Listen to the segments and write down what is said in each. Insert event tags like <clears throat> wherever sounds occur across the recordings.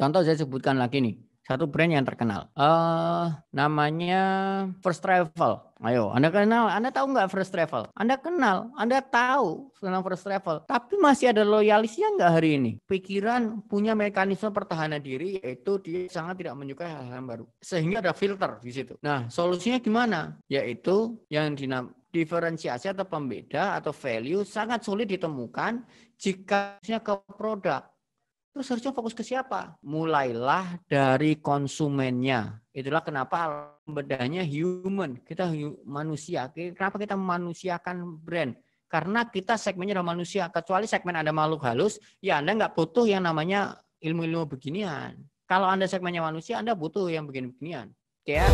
Contoh saya sebutkan lagi nih satu brand yang terkenal. Uh, namanya First Travel. Ayo, Anda kenal, Anda tahu nggak First Travel? Anda kenal, Anda tahu tentang First Travel. Tapi masih ada loyalisnya nggak hari ini? Pikiran punya mekanisme pertahanan diri, yaitu dia sangat tidak menyukai hal-hal baru. Sehingga ada filter di situ. Nah, solusinya gimana? Yaitu yang dinam diferensiasi atau pembeda atau value sangat sulit ditemukan jika ke produk Terus harusnya fokus ke siapa? Mulailah dari konsumennya. Itulah kenapa bedanya human. Kita manusia. Kenapa kita memanusiakan brand? Karena kita segmennya adalah manusia. Kecuali segmen ada makhluk halus, ya Anda nggak butuh yang namanya ilmu-ilmu beginian. Kalau Anda segmennya manusia, Anda butuh yang begini-beginian. Oke ya?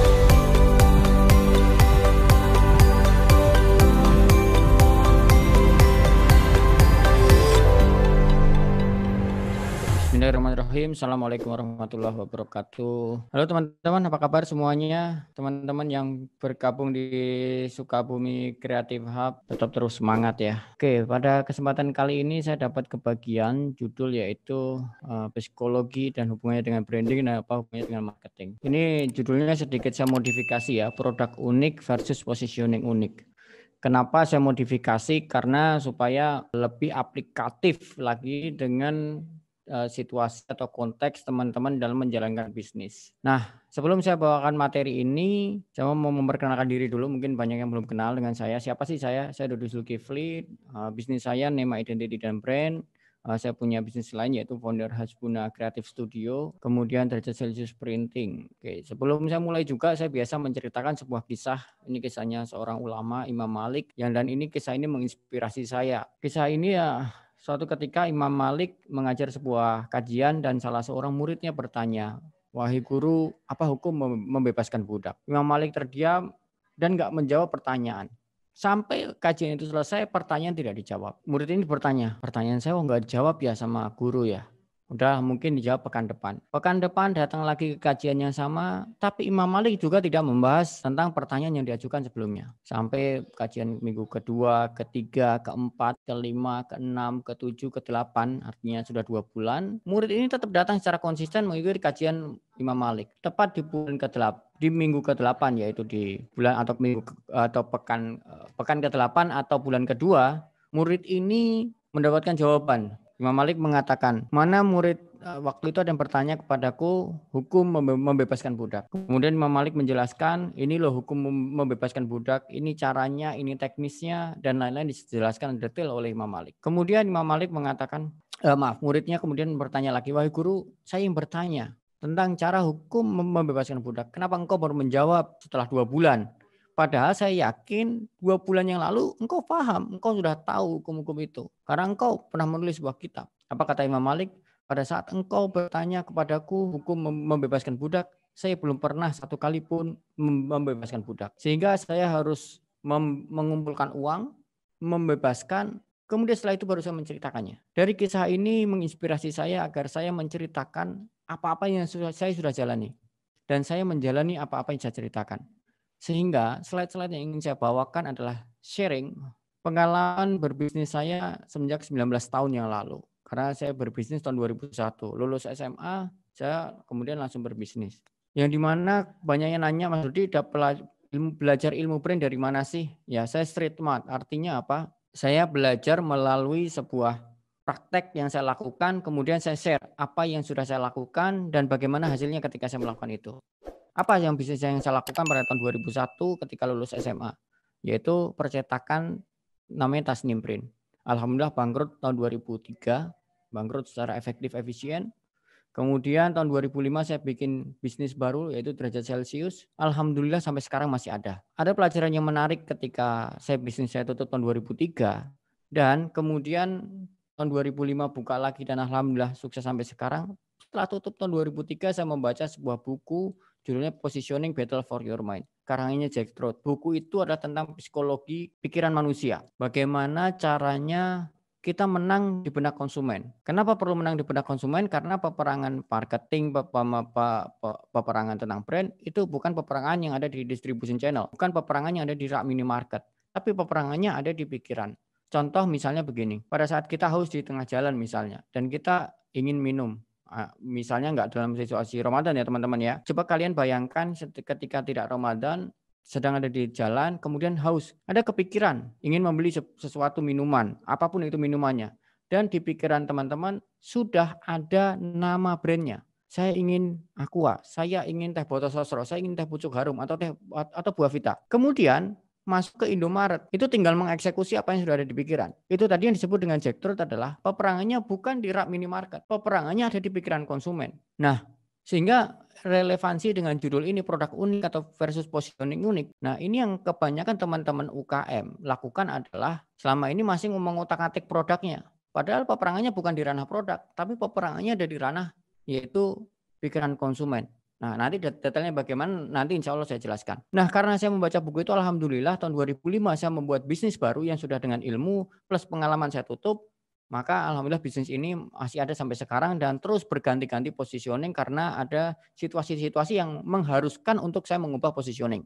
Bismillahirrahmanirrahim. Assalamualaikum warahmatullahi wabarakatuh. Halo teman-teman, apa kabar semuanya? Teman-teman yang bergabung di Sukabumi Creative Hub, tetap terus semangat ya. Oke, pada kesempatan kali ini saya dapat kebagian judul yaitu uh, psikologi dan hubungannya dengan branding dan apa hubungannya dengan marketing. Ini judulnya sedikit saya modifikasi ya, produk unik versus positioning unik. Kenapa saya modifikasi? Karena supaya lebih aplikatif lagi dengan Eh, situasi atau konteks teman-teman dalam menjalankan bisnis. Nah, sebelum saya bawakan materi ini, saya mau memperkenalkan diri dulu. Mungkin banyak yang belum kenal dengan saya. Siapa sih saya? Saya Dodi Zulkifli. Uh, bisnis saya Nema Identity dan Brand. Uh, saya punya bisnis lain yaitu founder Hasbuna Creative Studio, kemudian Derajat Celsius Printing. Oke, sebelum saya mulai juga saya biasa menceritakan sebuah kisah. Ini kisahnya seorang ulama Imam Malik yang dan ini kisah ini menginspirasi saya. Kisah ini ya Suatu ketika Imam Malik mengajar sebuah kajian dan salah seorang muridnya bertanya, Wahai guru, apa hukum membebaskan budak? Imam Malik terdiam dan nggak menjawab pertanyaan. Sampai kajian itu selesai, pertanyaan tidak dijawab. Murid ini bertanya, pertanyaan saya nggak dijawab ya sama guru ya. Udah mungkin dijawab pekan depan. Pekan depan datang lagi ke kajian yang sama, tapi Imam Malik juga tidak membahas tentang pertanyaan yang diajukan sebelumnya. Sampai kajian minggu kedua, ketiga, keempat, kelima, keenam, ketujuh, kedelapan, artinya sudah dua bulan. Murid ini tetap datang secara konsisten mengikuti kajian Imam Malik. Tepat di bulan ke-8 di minggu ke-8 yaitu di bulan atau minggu atau pekan pekan ke-8 atau bulan kedua, murid ini mendapatkan jawaban Imam Malik mengatakan, mana murid eh, waktu itu ada yang bertanya kepadaku hukum membebaskan budak. Kemudian Imam Malik menjelaskan, ini loh hukum membebaskan budak, ini caranya, ini teknisnya, dan lain-lain dijelaskan detail oleh Imam Malik. Kemudian Imam Malik mengatakan, eh, maaf, muridnya kemudian bertanya lagi, wahai guru, saya yang bertanya tentang cara hukum membebaskan budak. Kenapa engkau baru menjawab setelah dua bulan? Padahal saya yakin dua bulan yang lalu engkau paham, engkau sudah tahu hukum-hukum itu. Karena engkau pernah menulis sebuah kitab. Apa kata Imam Malik? Pada saat engkau bertanya kepadaku hukum membebaskan budak, saya belum pernah satu kali pun membebaskan budak. Sehingga saya harus mengumpulkan uang, membebaskan, kemudian setelah itu baru saya menceritakannya. Dari kisah ini menginspirasi saya agar saya menceritakan apa-apa yang saya sudah jalani. Dan saya menjalani apa-apa yang saya ceritakan. Sehingga slide-slide yang ingin saya bawakan adalah sharing pengalaman berbisnis saya semenjak 19 tahun yang lalu. Karena saya berbisnis tahun 2001. Lulus SMA, saya kemudian langsung berbisnis. Yang di mana banyak yang nanya, Mas Rudi, belajar ilmu brand dari mana sih? Ya, saya street smart. Artinya apa? Saya belajar melalui sebuah praktek yang saya lakukan, kemudian saya share apa yang sudah saya lakukan dan bagaimana hasilnya ketika saya melakukan itu. Apa yang bisa yang saya lakukan pada tahun 2001 ketika lulus SMA? Yaitu percetakan namanya Tasnim Print. Alhamdulillah bangkrut tahun 2003, bangkrut secara efektif efisien. Kemudian tahun 2005 saya bikin bisnis baru yaitu derajat Celcius. Alhamdulillah sampai sekarang masih ada. Ada pelajaran yang menarik ketika saya bisnis saya tutup tahun 2003 dan kemudian tahun 2005 buka lagi dan alhamdulillah sukses sampai sekarang. Setelah tutup tahun 2003 saya membaca sebuah buku Judulnya Positioning Battle for Your Mind. Karangannya Jack Trout. Buku itu adalah tentang psikologi pikiran manusia. Bagaimana caranya kita menang di benak konsumen. Kenapa perlu menang di benak konsumen? Karena peperangan marketing, peperangan tentang brand itu bukan peperangan yang ada di distribution channel, bukan peperangan yang ada di rak minimarket, tapi peperangannya ada di pikiran. Contoh misalnya begini, pada saat kita haus di tengah jalan misalnya, dan kita ingin minum, misalnya nggak dalam situasi Ramadan ya teman-teman ya. Coba kalian bayangkan ketika tidak Ramadan, sedang ada di jalan, kemudian haus. Ada kepikiran ingin membeli sesuatu minuman, apa pun itu minumannya. Dan di pikiran teman-teman sudah ada nama brandnya. Saya ingin Aqua, saya ingin teh botol sosro, saya ingin teh pucuk harum atau teh atau buah vita. Kemudian masuk ke Indomaret. Itu tinggal mengeksekusi apa yang sudah ada di pikiran. Itu tadi yang disebut dengan Jack Truth adalah peperangannya bukan di rak minimarket. Peperangannya ada di pikiran konsumen. Nah, sehingga relevansi dengan judul ini produk unik atau versus positioning unik. Nah, ini yang kebanyakan teman-teman UKM lakukan adalah selama ini masih mengotak-atik produknya. Padahal peperangannya bukan di ranah produk, tapi peperangannya ada di ranah yaitu pikiran konsumen. Nah, nanti detailnya bagaimana nanti insya Allah saya jelaskan. Nah, karena saya membaca buku itu Alhamdulillah tahun 2005 saya membuat bisnis baru yang sudah dengan ilmu plus pengalaman saya tutup. Maka Alhamdulillah bisnis ini masih ada sampai sekarang dan terus berganti-ganti positioning karena ada situasi-situasi yang mengharuskan untuk saya mengubah positioning.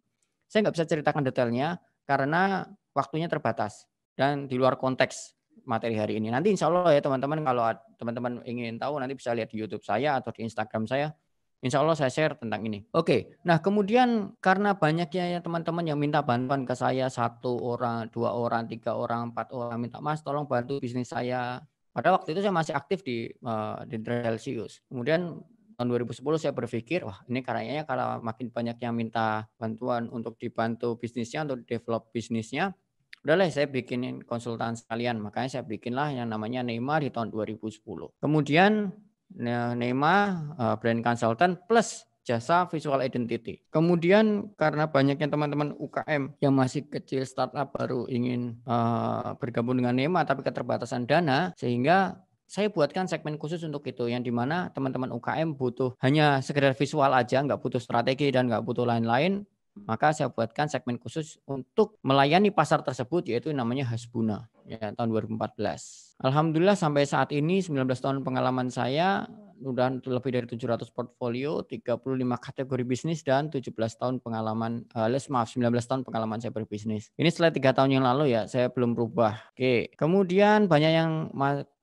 Saya nggak bisa ceritakan detailnya karena waktunya terbatas dan di luar konteks materi hari ini. Nanti insya Allah ya teman-teman kalau teman-teman ingin tahu nanti bisa lihat di YouTube saya atau di Instagram saya Insya Allah saya share tentang ini. Oke, nah kemudian karena banyaknya ya teman-teman yang minta bantuan ke saya satu orang, dua orang, tiga orang, empat orang minta mas tolong bantu bisnis saya. Pada waktu itu saya masih aktif di uh, di Celsius. Kemudian tahun 2010 saya berpikir wah ini kayaknya kalau makin banyak yang minta bantuan untuk dibantu bisnisnya untuk develop bisnisnya udahlah saya bikinin konsultan sekalian makanya saya bikinlah yang namanya Neymar di tahun 2010 kemudian Nema eh, brand consultant plus jasa visual identity. Kemudian karena banyaknya teman-teman UKM yang masih kecil startup baru ingin uh, bergabung dengan Nema tapi keterbatasan dana sehingga saya buatkan segmen khusus untuk itu yang di mana teman-teman UKM butuh hanya sekedar visual aja nggak butuh strategi dan nggak butuh lain-lain maka saya buatkan segmen khusus untuk melayani pasar tersebut yaitu namanya Hasbuna ya tahun 2014. Alhamdulillah sampai saat ini 19 tahun pengalaman saya sudah lebih dari 700 portfolio, 35 kategori bisnis dan 17 tahun pengalaman uh, les maaf 19 tahun pengalaman saya berbisnis. Ini setelah tiga tahun yang lalu ya, saya belum berubah. Oke. Kemudian banyak yang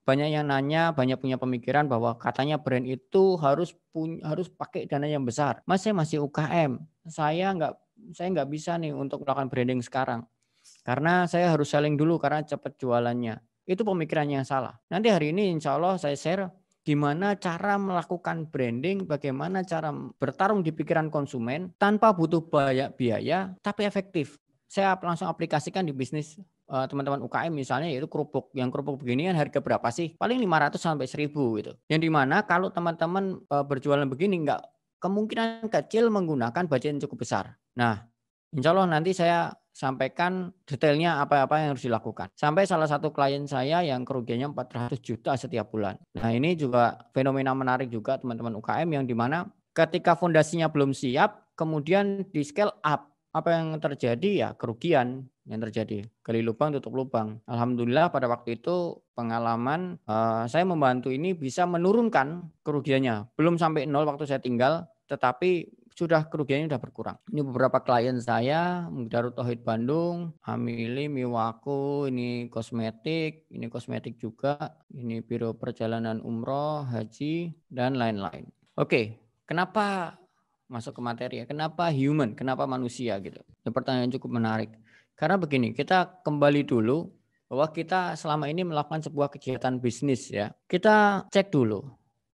banyak yang nanya, banyak punya pemikiran bahwa katanya brand itu harus punya harus pakai dana yang besar. Mas saya masih UKM, saya nggak saya nggak bisa nih untuk melakukan branding sekarang karena saya harus selling dulu karena cepat jualannya. Itu pemikirannya yang salah. Nanti hari ini insya Allah saya share gimana cara melakukan branding, bagaimana cara bertarung di pikiran konsumen tanpa butuh banyak biaya, tapi efektif. Saya langsung aplikasikan di bisnis eh, teman-teman UKM misalnya yaitu kerupuk. Yang kerupuk beginian harga berapa sih? Paling 500 sampai 1000 gitu. Yang di mana kalau teman-teman eh, berjualan begini nggak kemungkinan kecil menggunakan budget yang cukup besar. Nah, insya Allah nanti saya sampaikan detailnya apa-apa yang harus dilakukan. Sampai salah satu klien saya yang kerugiannya 400 juta setiap bulan. Nah ini juga fenomena menarik juga teman-teman UKM yang di mana ketika fondasinya belum siap, kemudian di scale up. Apa yang terjadi ya kerugian yang terjadi. Gali lubang tutup lubang. Alhamdulillah pada waktu itu pengalaman uh, saya membantu ini bisa menurunkan kerugiannya. Belum sampai nol waktu saya tinggal, tetapi sudah kerugiannya sudah berkurang. Ini beberapa klien saya, Darut Tauhid Bandung, Amili, Miwaku, ini kosmetik, ini kosmetik juga, ini Biro Perjalanan Umroh, Haji, dan lain-lain. Oke, kenapa masuk ke materi ya? Kenapa human? Kenapa manusia gitu? Ini pertanyaan cukup menarik. Karena begini, kita kembali dulu bahwa kita selama ini melakukan sebuah kegiatan bisnis ya. Kita cek dulu.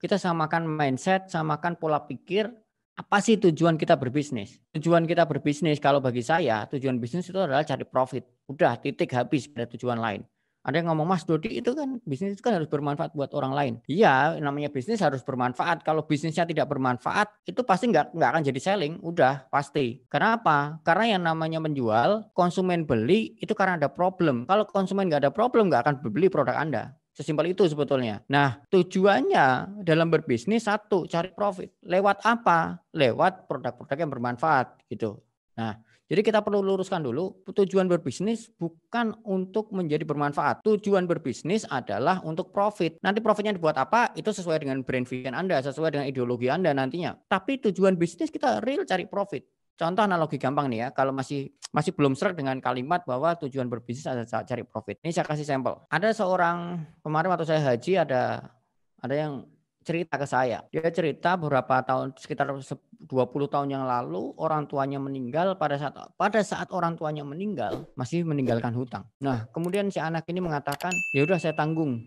Kita samakan mindset, samakan pola pikir, apa sih tujuan kita berbisnis? Tujuan kita berbisnis kalau bagi saya, tujuan bisnis itu adalah cari profit. Udah titik habis pada tujuan lain. Ada yang ngomong Mas Dodi itu kan bisnis itu kan harus bermanfaat buat orang lain. Iya, namanya bisnis harus bermanfaat. Kalau bisnisnya tidak bermanfaat, itu pasti nggak nggak akan jadi selling. Udah pasti. Kenapa? Karena yang namanya menjual, konsumen beli itu karena ada problem. Kalau konsumen nggak ada problem, nggak akan beli produk Anda. Sesimpel itu sebetulnya. Nah, tujuannya dalam berbisnis satu, cari profit. Lewat apa? Lewat produk-produk yang bermanfaat gitu. Nah, jadi kita perlu luruskan dulu, tujuan berbisnis bukan untuk menjadi bermanfaat. Tujuan berbisnis adalah untuk profit. Nanti profitnya dibuat apa? Itu sesuai dengan brand vision Anda, sesuai dengan ideologi Anda nantinya. Tapi tujuan bisnis kita real cari profit. Contoh analogi gampang nih ya, kalau masih masih belum serak dengan kalimat bahwa tujuan berbisnis adalah cari profit. Ini saya kasih sampel. Ada seorang kemarin waktu saya haji ada ada yang cerita ke saya. Dia cerita beberapa tahun sekitar 20 tahun yang lalu orang tuanya meninggal pada saat pada saat orang tuanya meninggal masih meninggalkan hutang. Nah, kemudian si anak ini mengatakan, "Ya udah saya tanggung."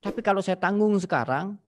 Tapi kalau saya tanggung sekarang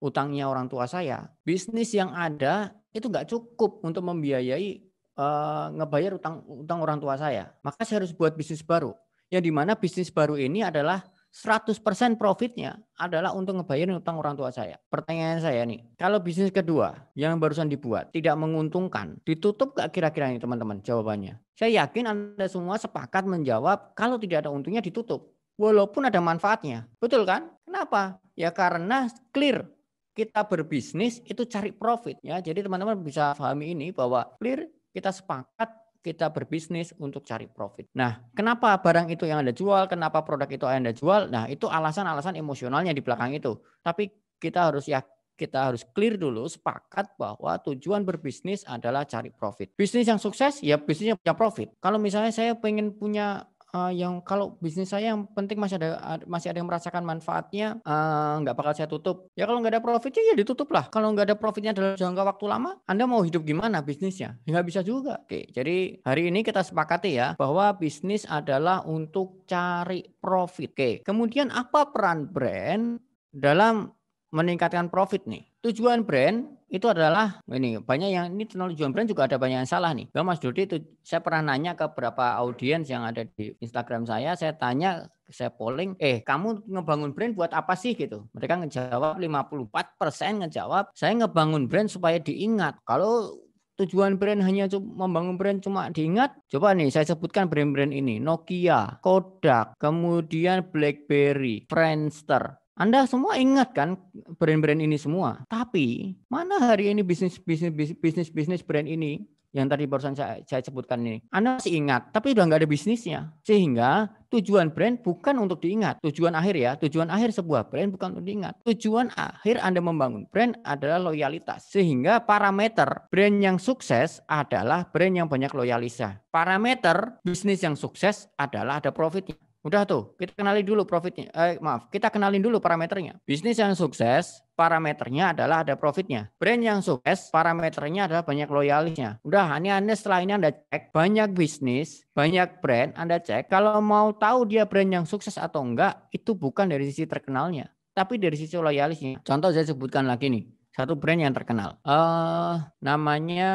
utangnya orang tua saya, bisnis yang ada itu nggak cukup untuk membiayai uh, ngebayar utang utang orang tua saya. Maka saya harus buat bisnis baru. Yang di mana bisnis baru ini adalah 100% profitnya adalah untuk ngebayarin utang orang tua saya. Pertanyaan saya nih, kalau bisnis kedua yang barusan dibuat tidak menguntungkan, ditutup gak kira-kira ini teman-teman jawabannya? Saya yakin Anda semua sepakat menjawab kalau tidak ada untungnya ditutup. Walaupun ada manfaatnya. Betul kan? Kenapa? Ya karena clear kita berbisnis itu cari profit ya. Jadi teman-teman bisa pahami ini bahwa clear kita sepakat kita berbisnis untuk cari profit. Nah, kenapa barang itu yang Anda jual, kenapa produk itu yang Anda jual? Nah, itu alasan-alasan emosionalnya di belakang itu. Tapi kita harus ya kita harus clear dulu sepakat bahwa tujuan berbisnis adalah cari profit. Bisnis yang sukses ya bisnisnya punya profit. Kalau misalnya saya pengen punya uh, yang kalau bisnis saya yang penting masih ada masih ada yang merasakan manfaatnya uh, nggak bakal saya tutup. Ya kalau nggak ada profitnya ya ditutup lah. Kalau nggak ada profitnya dalam jangka waktu lama anda mau hidup gimana bisnisnya? Ya nggak bisa juga. Oke jadi hari ini kita sepakati ya bahwa bisnis adalah untuk cari profit. Oke kemudian apa peran brand dalam meningkatkan profit nih tujuan brand itu adalah ini banyak yang ini tujuan brand juga ada banyak yang salah nih. Bang Mas Dodi itu saya pernah nanya ke beberapa audiens yang ada di Instagram saya, saya tanya saya polling, eh kamu ngebangun brand buat apa sih gitu? Mereka ngejawab 54% ngejawab, saya ngebangun brand supaya diingat. Kalau tujuan brand hanya membangun brand cuma diingat, coba nih saya sebutkan brand-brand ini, Nokia, Kodak, kemudian BlackBerry, Friendster, anda semua ingat kan brand-brand ini semua. Tapi mana hari ini bisnis bisnis bisnis bisnis brand ini yang tadi barusan saya, saya sebutkan ini. Anda masih ingat, tapi udah nggak ada bisnisnya. Sehingga tujuan brand bukan untuk diingat. Tujuan akhir ya, tujuan akhir sebuah brand bukan untuk diingat. Tujuan akhir Anda membangun brand adalah loyalitas. Sehingga parameter brand yang sukses adalah brand yang banyak loyalisnya. Parameter bisnis yang sukses adalah ada profitnya. Udah tuh, kita kenali dulu profitnya. Eh, maaf, kita kenalin dulu parameternya. Bisnis yang sukses, parameternya adalah ada profitnya. Brand yang sukses, parameternya adalah banyak loyalisnya. Udah, ini Anda setelah ini Anda cek banyak bisnis, banyak brand, Anda cek. Kalau mau tahu dia brand yang sukses atau enggak, itu bukan dari sisi terkenalnya, tapi dari sisi loyalisnya. Contoh saya sebutkan lagi nih satu brand yang terkenal. Uh, namanya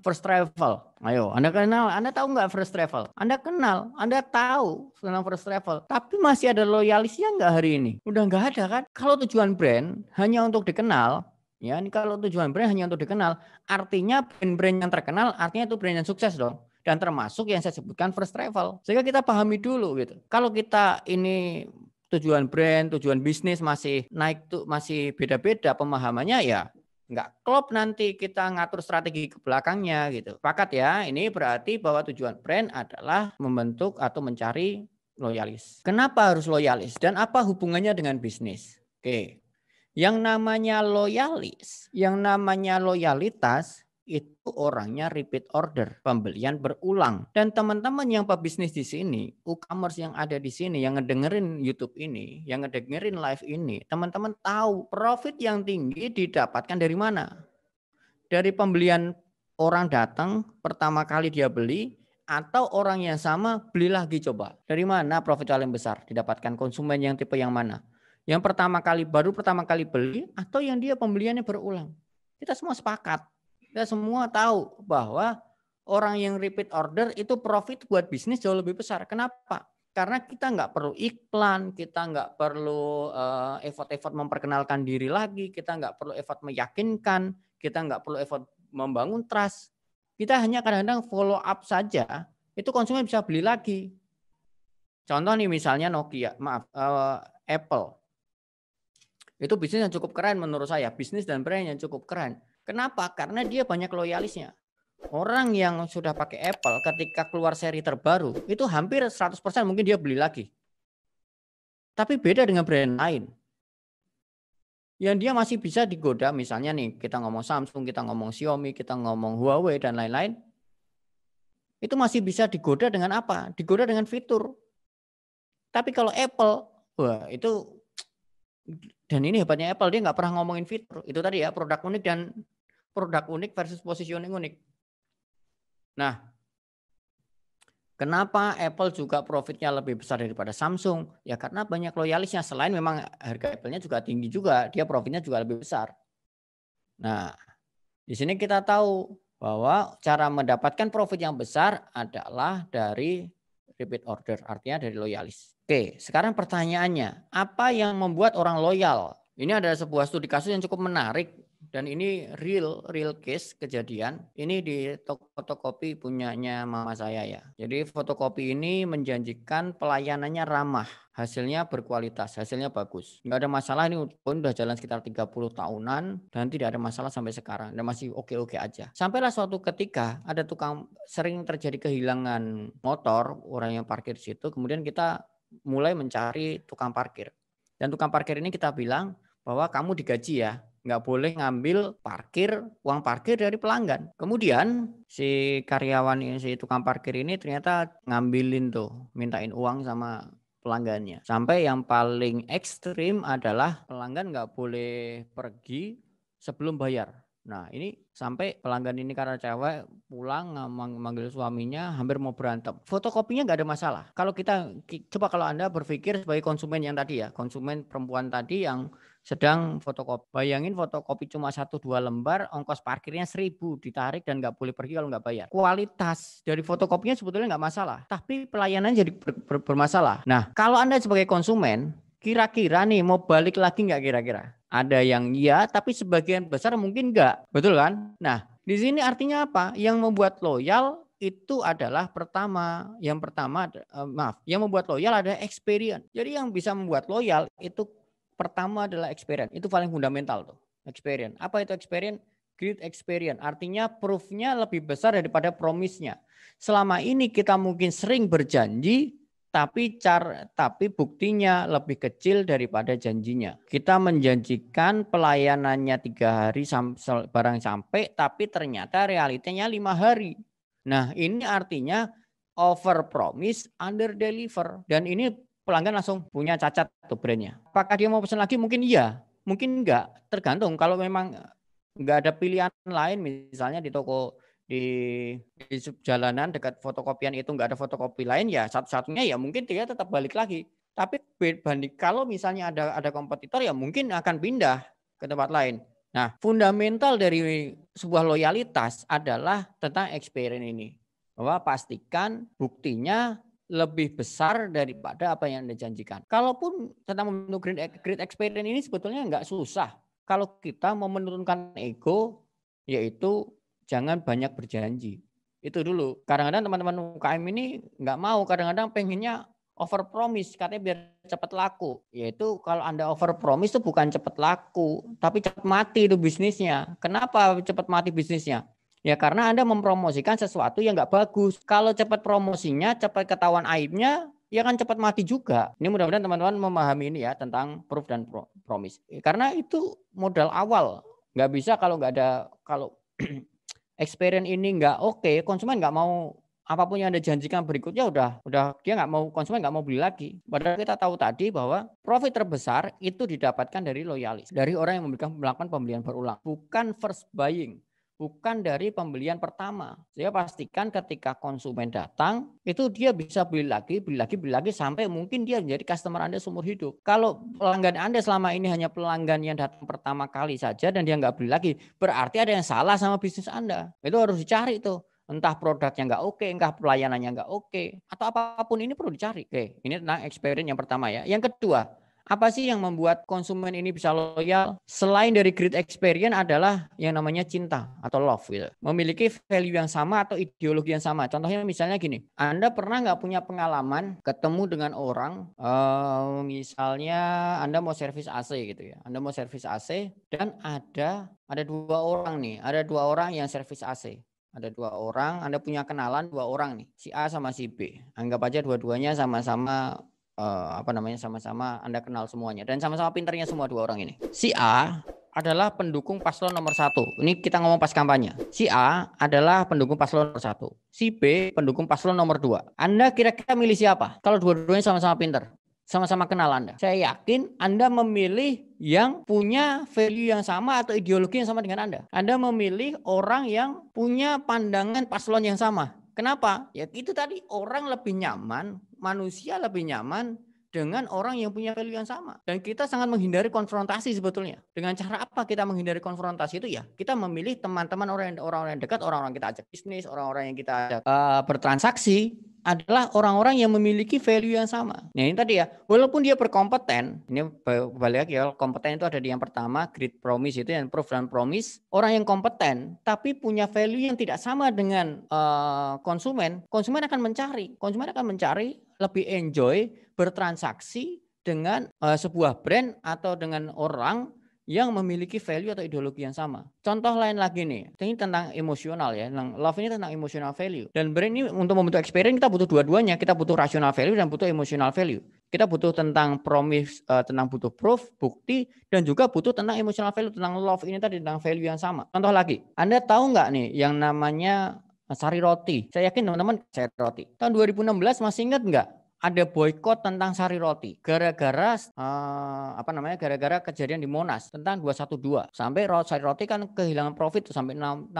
First Travel. Ayo, Anda kenal, Anda tahu nggak First Travel? Anda kenal, Anda tahu tentang First Travel. Tapi masih ada loyalisnya nggak hari ini? Udah nggak ada kan? Kalau tujuan brand hanya untuk dikenal, ya ini kalau tujuan brand hanya untuk dikenal, artinya brand-brand yang terkenal, artinya itu brand yang sukses dong dan termasuk yang saya sebutkan first travel. Sehingga kita pahami dulu gitu. Kalau kita ini tujuan brand, tujuan bisnis masih naik tuh masih beda-beda pemahamannya ya nggak klop nanti kita ngatur strategi ke belakangnya gitu. Pakat ya, ini berarti bahwa tujuan brand adalah membentuk atau mencari loyalis. Kenapa harus loyalis dan apa hubungannya dengan bisnis? Oke. Yang namanya loyalis, yang namanya loyalitas itu orangnya repeat order, pembelian berulang. Dan teman-teman yang pebisnis di sini, e-commerce yang ada di sini, yang ngedengerin YouTube ini, yang ngedengerin live ini, teman-teman tahu profit yang tinggi didapatkan dari mana? Dari pembelian orang datang, pertama kali dia beli, atau orang yang sama beli lagi coba. Dari mana profit paling besar didapatkan konsumen yang tipe yang mana? Yang pertama kali baru pertama kali beli atau yang dia pembeliannya berulang. Kita semua sepakat kita semua tahu bahwa orang yang repeat order itu profit buat bisnis jauh lebih besar. Kenapa? Karena kita nggak perlu iklan, kita nggak perlu uh, effort-effort memperkenalkan diri lagi, kita nggak perlu effort meyakinkan, kita nggak perlu effort membangun trust. Kita hanya kadang-kadang follow up saja, itu konsumen bisa beli lagi. Contoh nih misalnya Nokia, maaf, uh, Apple. Itu bisnis yang cukup keren menurut saya, bisnis dan brand yang cukup keren Kenapa? Karena dia banyak loyalisnya. Orang yang sudah pakai Apple ketika keluar seri terbaru itu hampir 100% mungkin dia beli lagi. Tapi beda dengan brand lain. Yang dia masih bisa digoda misalnya nih kita ngomong Samsung, kita ngomong Xiaomi, kita ngomong Huawei dan lain-lain. Itu masih bisa digoda dengan apa? Digoda dengan fitur. Tapi kalau Apple, wah itu dan ini hebatnya Apple dia nggak pernah ngomongin fitur. Itu tadi ya produk unik dan produk unik versus positioning unik. Nah, kenapa Apple juga profitnya lebih besar daripada Samsung? Ya karena banyak loyalisnya. Selain memang harga Apple-nya juga tinggi juga, dia profitnya juga lebih besar. Nah, di sini kita tahu bahwa cara mendapatkan profit yang besar adalah dari repeat order, artinya dari loyalis. Oke, sekarang pertanyaannya, apa yang membuat orang loyal? Ini ada sebuah studi kasus yang cukup menarik dan ini real real case kejadian. Ini di toko fotokopi punyanya mama saya ya. Jadi fotokopi ini menjanjikan pelayanannya ramah. Hasilnya berkualitas hasilnya bagus. Nggak ada masalah ini pun udah jalan sekitar 30 tahunan dan tidak ada masalah sampai sekarang. Dan masih oke-oke aja. Sampailah suatu ketika ada tukang sering terjadi kehilangan motor orang yang parkir di situ. Kemudian kita mulai mencari tukang parkir. Dan tukang parkir ini kita bilang bahwa kamu digaji ya nggak boleh ngambil parkir uang parkir dari pelanggan. Kemudian si karyawan ini si tukang parkir ini ternyata ngambilin tuh mintain uang sama pelanggannya. Sampai yang paling ekstrim adalah pelanggan nggak boleh pergi sebelum bayar. Nah ini sampai pelanggan ini karena cewek pulang manggil suaminya hampir mau berantem. Fotokopinya nggak ada masalah. Kalau kita coba kalau anda berpikir sebagai konsumen yang tadi ya, konsumen perempuan tadi yang sedang fotokopi. Bayangin fotokopi cuma satu dua lembar, ongkos parkirnya seribu ditarik dan nggak boleh pergi kalau nggak bayar. Kualitas dari fotokopinya sebetulnya nggak masalah, tapi pelayanan jadi ber, ber, bermasalah. Nah kalau anda sebagai konsumen kira-kira nih mau balik lagi nggak kira-kira? Ada yang iya, tapi sebagian besar mungkin enggak. Betul kan? Nah, di sini artinya apa? Yang membuat loyal itu adalah pertama, yang pertama uh, maaf, yang membuat loyal ada experience. Jadi yang bisa membuat loyal itu pertama adalah experience. Itu paling fundamental tuh, experience. Apa itu experience? Great experience. Artinya proofnya lebih besar daripada promisnya. Selama ini kita mungkin sering berjanji, tapi car tapi buktinya lebih kecil daripada janjinya. Kita menjanjikan pelayanannya tiga hari barang sampai, tapi ternyata realitanya lima hari. Nah ini artinya over promise, under deliver. Dan ini pelanggan langsung punya cacat tuh brandnya. Apakah dia mau pesan lagi? Mungkin iya, mungkin enggak. Tergantung kalau memang enggak ada pilihan lain, misalnya di toko di, di jalanan dekat fotokopian itu nggak ada fotokopi lain ya satu-satunya ya mungkin dia tetap balik lagi. Tapi banding kalau misalnya ada ada kompetitor ya mungkin akan pindah ke tempat lain. Nah, fundamental dari sebuah loyalitas adalah tentang experience ini. Bahwa pastikan buktinya lebih besar daripada apa yang Anda janjikan. Kalaupun tentang membentuk great, great experience ini sebetulnya nggak susah. Kalau kita mau menurunkan ego, yaitu jangan banyak berjanji. Itu dulu. Kadang-kadang teman-teman UKM ini nggak mau, kadang-kadang pengennya over promise katanya biar cepat laku. Yaitu kalau Anda over promise itu bukan cepat laku, tapi cepat mati itu bisnisnya. Kenapa cepat mati bisnisnya? Ya karena Anda mempromosikan sesuatu yang nggak bagus. Kalau cepat promosinya, cepat ketahuan aibnya, ya kan cepat mati juga. Ini mudah-mudahan teman-teman memahami ini ya tentang proof dan promise. Karena itu modal awal. Nggak bisa kalau nggak ada kalau <clears throat> experience ini nggak oke, okay, konsumen nggak mau apa pun yang anda janjikan berikutnya udah udah dia nggak mau konsumen nggak mau beli lagi. Padahal kita tahu tadi bahwa profit terbesar itu didapatkan dari loyalis, dari orang yang memberikan melakukan pembelian berulang, bukan first buying bukan dari pembelian pertama. Saya pastikan ketika konsumen datang, itu dia bisa beli lagi, beli lagi, beli lagi sampai mungkin dia menjadi customer Anda seumur hidup. Kalau pelanggan Anda selama ini hanya pelanggan yang datang pertama kali saja dan dia nggak beli lagi, berarti ada yang salah sama bisnis Anda. Itu harus dicari tuh. Entah produknya nggak oke, entah pelayanannya nggak oke, atau apa pun ini perlu dicari. Oke, ini tentang experience yang pertama ya. Yang kedua, apa sih yang membuat konsumen ini bisa loyal? Selain dari great experience adalah yang namanya cinta atau love gitu. Memiliki value yang sama atau ideologi yang sama. Contohnya misalnya gini, Anda pernah nggak punya pengalaman ketemu dengan orang, uh, misalnya Anda mau servis AC gitu ya. Anda mau servis AC dan ada ada dua orang nih, ada dua orang yang servis AC ada dua orang, Anda punya kenalan dua orang nih, si A sama si B. Anggap aja dua-duanya sama-sama uh, apa namanya sama-sama Anda kenal semuanya dan sama-sama pinternya semua dua orang ini. Si A adalah pendukung paslon nomor satu. Ini kita ngomong pas kampanye. Si A adalah pendukung paslon nomor satu. Si B pendukung paslon nomor dua. Anda kira-kira milih siapa? Kalau dua-duanya sama-sama pinter. sama-sama kenal Anda. Saya yakin Anda memilih yang punya value yang sama atau ideologi yang sama dengan Anda. Anda memilih orang yang punya pandangan paslon yang sama. Kenapa? Ya itu tadi orang lebih nyaman, manusia lebih nyaman dengan orang yang punya value yang sama. Dan kita sangat menghindari konfrontasi sebetulnya. Dengan cara apa kita menghindari konfrontasi itu ya? Kita memilih teman-teman orang orang yang dekat, orang-orang kita ajak bisnis, orang-orang yang kita ajak uh, bertransaksi adalah orang-orang yang memiliki value yang sama. Nah ini tadi ya, walaupun dia berkompeten, ini balik lagi ya, kompeten itu ada di yang pertama, great promise itu yang proof dan promise. Orang yang kompeten, tapi punya value yang tidak sama dengan uh, konsumen, konsumen akan mencari, konsumen akan mencari lebih enjoy bertransaksi dengan uh, sebuah brand atau dengan orang yang memiliki value atau ideologi yang sama. Contoh lain lagi nih, ini tentang emosional ya. Love ini tentang emotional value. Dan brand ini untuk membentuk experience kita butuh dua-duanya. Kita butuh rational value dan butuh emotional value. Kita butuh tentang promise, uh, tentang butuh proof, bukti, dan juga butuh tentang emotional value, tentang love ini tadi tentang value yang sama. Contoh lagi, Anda tahu nggak nih yang namanya sari roti? Saya yakin teman-teman sari roti. Tahun 2016 masih ingat nggak ada boykot tentang sari roti. Gara-gara uh, apa namanya gara-gara kejadian di Monas tentang 212 sampai sari roti kan kehilangan profit sampai 67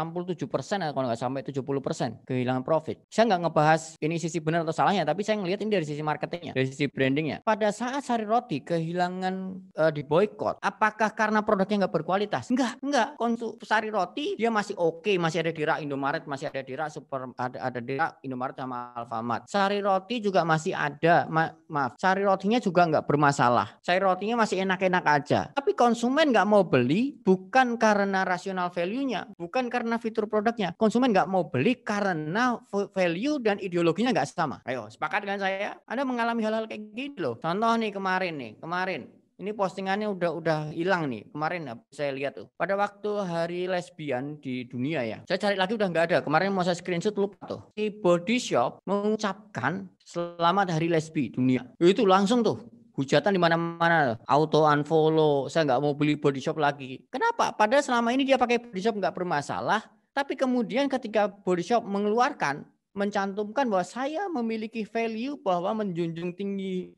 persen kalau nggak sampai 70 persen kehilangan profit. Saya nggak ngebahas ini sisi benar atau salahnya tapi saya ngelihat ini dari sisi marketingnya dari sisi brandingnya. Pada saat sari roti kehilangan uh, di boykot apakah karena produknya nggak berkualitas? Enggak enggak konsum sari roti dia masih oke okay, masih ada di rak Indomaret masih ada di rak super ada ada di rak Indomaret sama Alfamart. Sari roti juga masih ada ada, ma maaf, sari rotinya juga nggak bermasalah. Sari rotinya masih enak-enak aja. Tapi konsumen nggak mau beli bukan karena rasional value-nya, bukan karena fitur produknya. Konsumen nggak mau beli karena value dan ideologinya nggak sama. Ayo, sepakat dengan saya? Anda mengalami hal-hal kayak gitu loh. Contoh nih kemarin nih, kemarin ini postingannya udah udah hilang nih kemarin saya lihat tuh. Pada waktu hari lesbian di dunia ya saya cari lagi udah nggak ada. Kemarin mau saya screenshot lupa tuh. Di body shop mengucapkan selamat hari lesbi dunia. Itu langsung tuh hujatan di mana-mana auto unfollow saya nggak mau beli body shop lagi. Kenapa? Padahal selama ini dia pakai body shop nggak bermasalah. Tapi kemudian ketika body shop mengeluarkan mencantumkan bahwa saya memiliki value bahwa menjunjung tinggi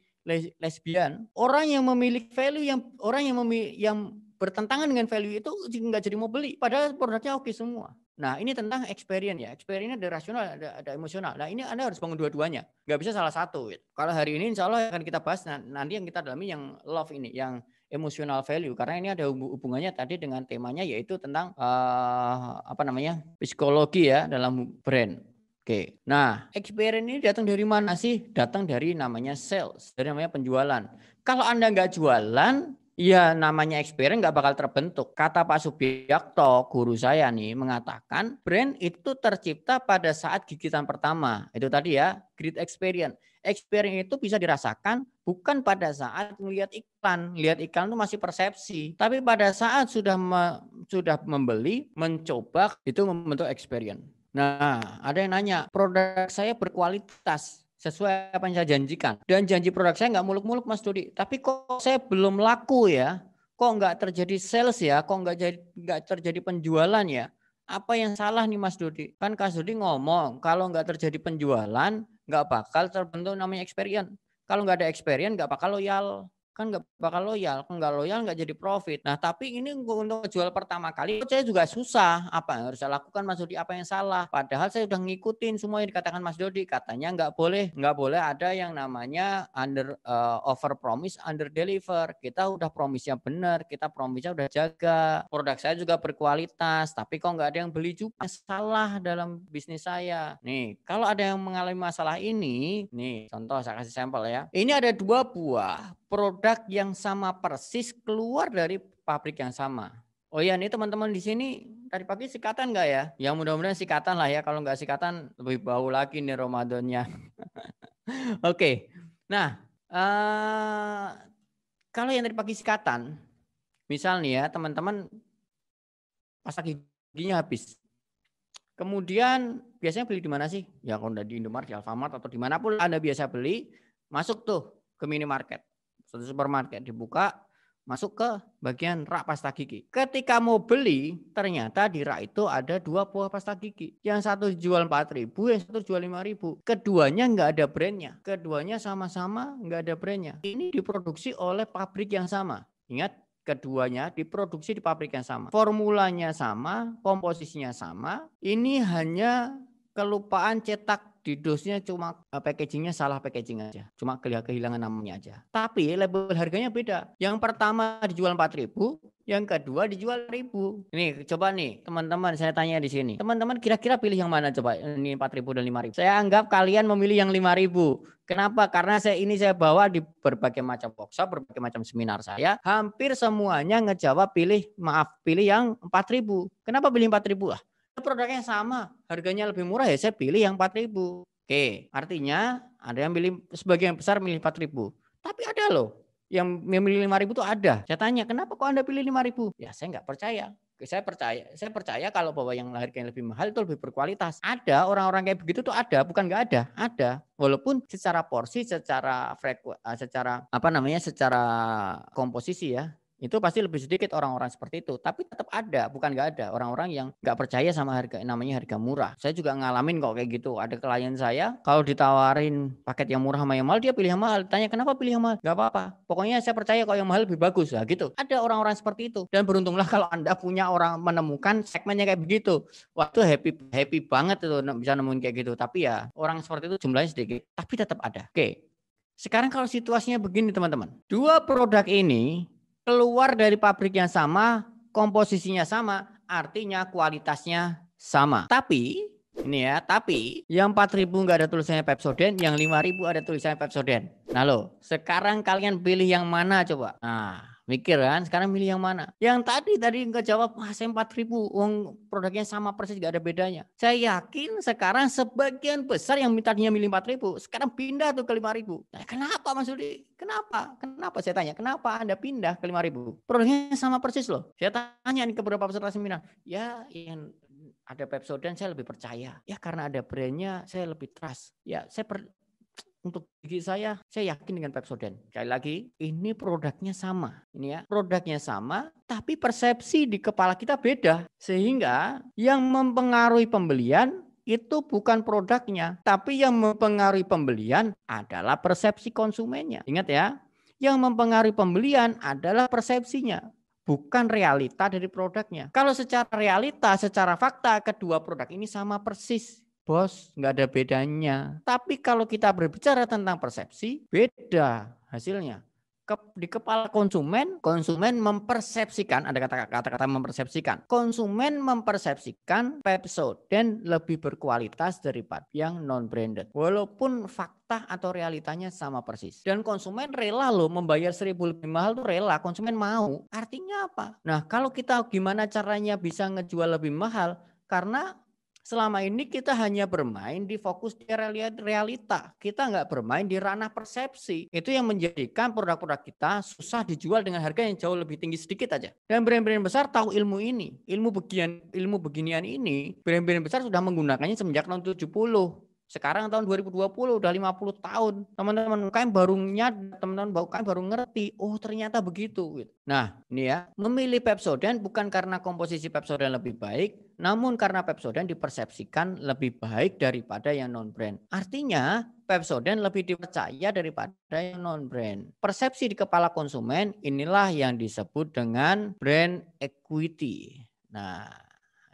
lesbian, orang yang memiliki value yang orang yang memiliki, yang bertentangan dengan value itu nggak jadi mau beli. Padahal produknya oke semua. Nah ini tentang experience ya. Experience ada rasional, ada, ada emosional. Nah ini Anda harus bangun dua-duanya. Nggak bisa salah satu. Gitu. Kalau hari ini insya Allah akan kita bahas nanti yang kita dalami yang love ini, yang emotional value karena ini ada hubungannya tadi dengan temanya yaitu tentang uh, apa namanya psikologi ya dalam brand Oke, nah experience ini datang dari mana sih? Datang dari namanya sales, dari namanya penjualan. Kalau Anda nggak jualan, ya namanya experience nggak bakal terbentuk. Kata Pak Subiakto, guru saya nih, mengatakan brand itu tercipta pada saat gigitan pertama. Itu tadi ya, great experience. Experience itu bisa dirasakan bukan pada saat melihat iklan. Lihat iklan itu masih persepsi. Tapi pada saat sudah me, sudah membeli, mencoba, itu membentuk experience. Nah, ada yang nanya, produk saya berkualitas sesuai apa yang saya janjikan. Dan janji produk saya nggak muluk-muluk Mas Dodi. Tapi kok saya belum laku ya? Kok nggak terjadi sales ya? Kok nggak jadi nggak terjadi penjualan ya? Apa yang salah nih Mas Dodi? Kan Mas Dodi ngomong kalau nggak terjadi penjualan nggak bakal terbentuk namanya experience. Kalau nggak ada experience nggak bakal loyal kan nggak bakal loyal, kan nggak loyal nggak jadi profit. Nah tapi ini untuk jual pertama kali saya juga susah. Apa yang harus saya lakukan Mas Dodi? Apa yang salah? Padahal saya sudah ngikutin semua yang dikatakan Mas Dodi. Katanya nggak boleh, nggak boleh ada yang namanya under uh, over promise, under deliver. Kita udah promise-nya benar, kita promise-nya udah jaga. Produk saya juga berkualitas, tapi kok nggak ada yang beli juga. Salah dalam bisnis saya. Nih, kalau ada yang mengalami masalah ini, nih contoh saya kasih sampel ya. Ini ada dua buah produk yang sama persis keluar dari pabrik yang sama. Oh iya nih teman-teman di sini tadi pagi sikatan nggak ya? Ya mudah-mudahan sikatan lah ya. Kalau nggak sikatan lebih bau lagi nih Ramadannya. <laughs> Oke. okay. Nah, uh, kalau yang tadi pagi sikatan, misal nih ya teman-teman pasak giginya habis. Kemudian biasanya beli di mana sih? Ya kalau di Indomaret, di Alfamart atau di mana pun Anda biasa beli, masuk tuh ke minimarket satu supermarket dibuka masuk ke bagian rak pasta gigi. Ketika mau beli, ternyata di rak itu ada dua buah pasta gigi. Yang satu jual 4000 yang satu jual 5000 Keduanya nggak ada brandnya. Keduanya sama-sama nggak ada brandnya. Ini diproduksi oleh pabrik yang sama. Ingat, keduanya diproduksi di pabrik yang sama. Formulanya sama, komposisinya sama. Ini hanya kelupaan cetak di dosnya cuma uh, packagingnya salah packaging aja. Cuma kehilangan namanya aja. Tapi label harganya beda. Yang pertama dijual 4000 yang kedua dijual ribu. Ini coba nih teman-teman saya tanya di sini. Teman-teman kira-kira pilih yang mana coba? Ini 4000 dan 5000. Saya anggap kalian memilih yang 5000. Kenapa? Karena saya ini saya bawa di berbagai macam workshop, berbagai macam seminar saya. Hampir semuanya ngejawab pilih maaf pilih yang 4000. Kenapa pilih 4000? Ah, produknya sama, harganya lebih murah ya saya pilih yang 4000. Oke, artinya ada yang pilih sebagian besar milih 4000. Tapi ada loh yang memilih 5000 itu ada. Saya tanya, "Kenapa kok Anda pilih 5000?" Ya saya nggak percaya. Saya percaya, saya percaya kalau bahwa yang harganya lebih mahal itu lebih berkualitas. Ada orang-orang kayak begitu tuh ada, bukan nggak ada, ada. Walaupun secara porsi, secara freku, eh, secara apa namanya, secara komposisi ya, itu pasti lebih sedikit orang-orang seperti itu. Tapi tetap ada, bukan nggak ada orang-orang yang nggak percaya sama harga namanya harga murah. Saya juga ngalamin kok kayak gitu. Ada klien saya kalau ditawarin paket yang murah sama yang mahal, dia pilih yang mahal. Tanya kenapa pilih yang mahal? Gak apa-apa. Pokoknya saya percaya kok yang mahal lebih bagus. Lah gitu. Ada orang-orang seperti itu. Dan beruntunglah kalau anda punya orang menemukan segmennya kayak begitu. Waktu happy happy banget itu bisa nemuin kayak gitu. Tapi ya orang seperti itu jumlahnya sedikit. Tapi tetap ada. Oke. Sekarang kalau situasinya begini teman-teman. Dua produk ini keluar dari pabrik yang sama, komposisinya sama, artinya kualitasnya sama. Tapi ini ya, tapi yang 4000 nggak ada tulisannya Pepsodent, yang 5000 ada tulisannya Pepsodent. Nah lo, sekarang kalian pilih yang mana coba? Nah, Mikir kan, sekarang milih yang mana? Yang tadi tadi enggak jawab, wah saya 4000, uang produknya sama persis gak ada bedanya. Saya yakin sekarang sebagian besar yang mintanya milih 4000, sekarang pindah tuh ke 5000. Nah, kenapa Mas? Kenapa? Kenapa saya tanya? Kenapa Anda pindah ke 5000? Produknya sama persis loh. Saya tanya nih ke beberapa peserta seminar. Ya, yang ada Pepsodent saya lebih percaya. Ya karena ada brandnya saya lebih trust. Ya saya per, untuk gigi saya, saya yakin dengan Pepsodent. Sekali lagi, ini produknya sama. Ini ya, produknya sama, tapi persepsi di kepala kita beda. Sehingga yang mempengaruhi pembelian itu bukan produknya, tapi yang mempengaruhi pembelian adalah persepsi konsumennya. Ingat ya, yang mempengaruhi pembelian adalah persepsinya, bukan realita dari produknya. Kalau secara realita, secara fakta, kedua produk ini sama persis bos, nggak ada bedanya. Tapi kalau kita berbicara tentang persepsi, beda hasilnya. Di kepala konsumen, konsumen mempersepsikan, ada kata-kata mempersepsikan. Konsumen mempersepsikan Pepsodent lebih berkualitas daripada yang non-branded. Walaupun fakta atau realitanya sama persis. Dan konsumen rela loh membayar seribu lebih mahal tuh rela, konsumen mau. Artinya apa? Nah kalau kita gimana caranya bisa ngejual lebih mahal, karena selama ini kita hanya bermain di fokus di realita. Kita nggak bermain di ranah persepsi. Itu yang menjadikan produk-produk kita susah dijual dengan harga yang jauh lebih tinggi sedikit aja. Dan brand-brand besar tahu ilmu ini. Ilmu bagian ilmu beginian ini, brand-brand besar sudah menggunakannya semenjak tahun 70. Sekarang tahun 2020 udah 50 tahun. Teman-teman UKM baru nyadar, teman-teman UKM baru ngerti, oh ternyata begitu. Gitu. Nah, ini ya, memilih Pepsodent bukan karena komposisi Pepsodent lebih baik, namun karena Pepsodent dipersepsikan lebih baik daripada yang non-brand. Artinya, Pepsodent lebih dipercaya daripada yang non-brand. Persepsi di kepala konsumen inilah yang disebut dengan brand equity. Nah,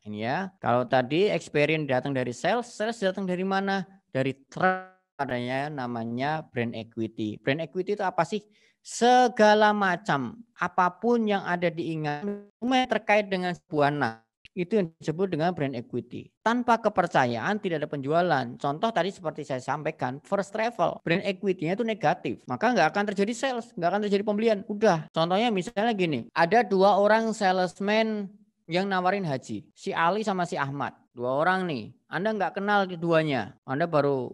ini ya. Kalau tadi experience datang dari sales, sales datang dari mana? Dari trust adanya namanya brand equity. Brand equity itu apa sih? Segala macam apa pun yang ada di ingat terkait dengan sebuah itu yang disebut dengan brand equity. Tanpa kepercayaan tidak ada penjualan. Contoh tadi seperti saya sampaikan, first travel, brand equity-nya itu negatif. Maka nggak akan terjadi sales, nggak akan terjadi pembelian. Udah. Contohnya misalnya gini, ada dua orang salesman yang nawarin haji. Si Ali sama si Ahmad. Dua orang nih. Anda nggak kenal keduanya. Anda baru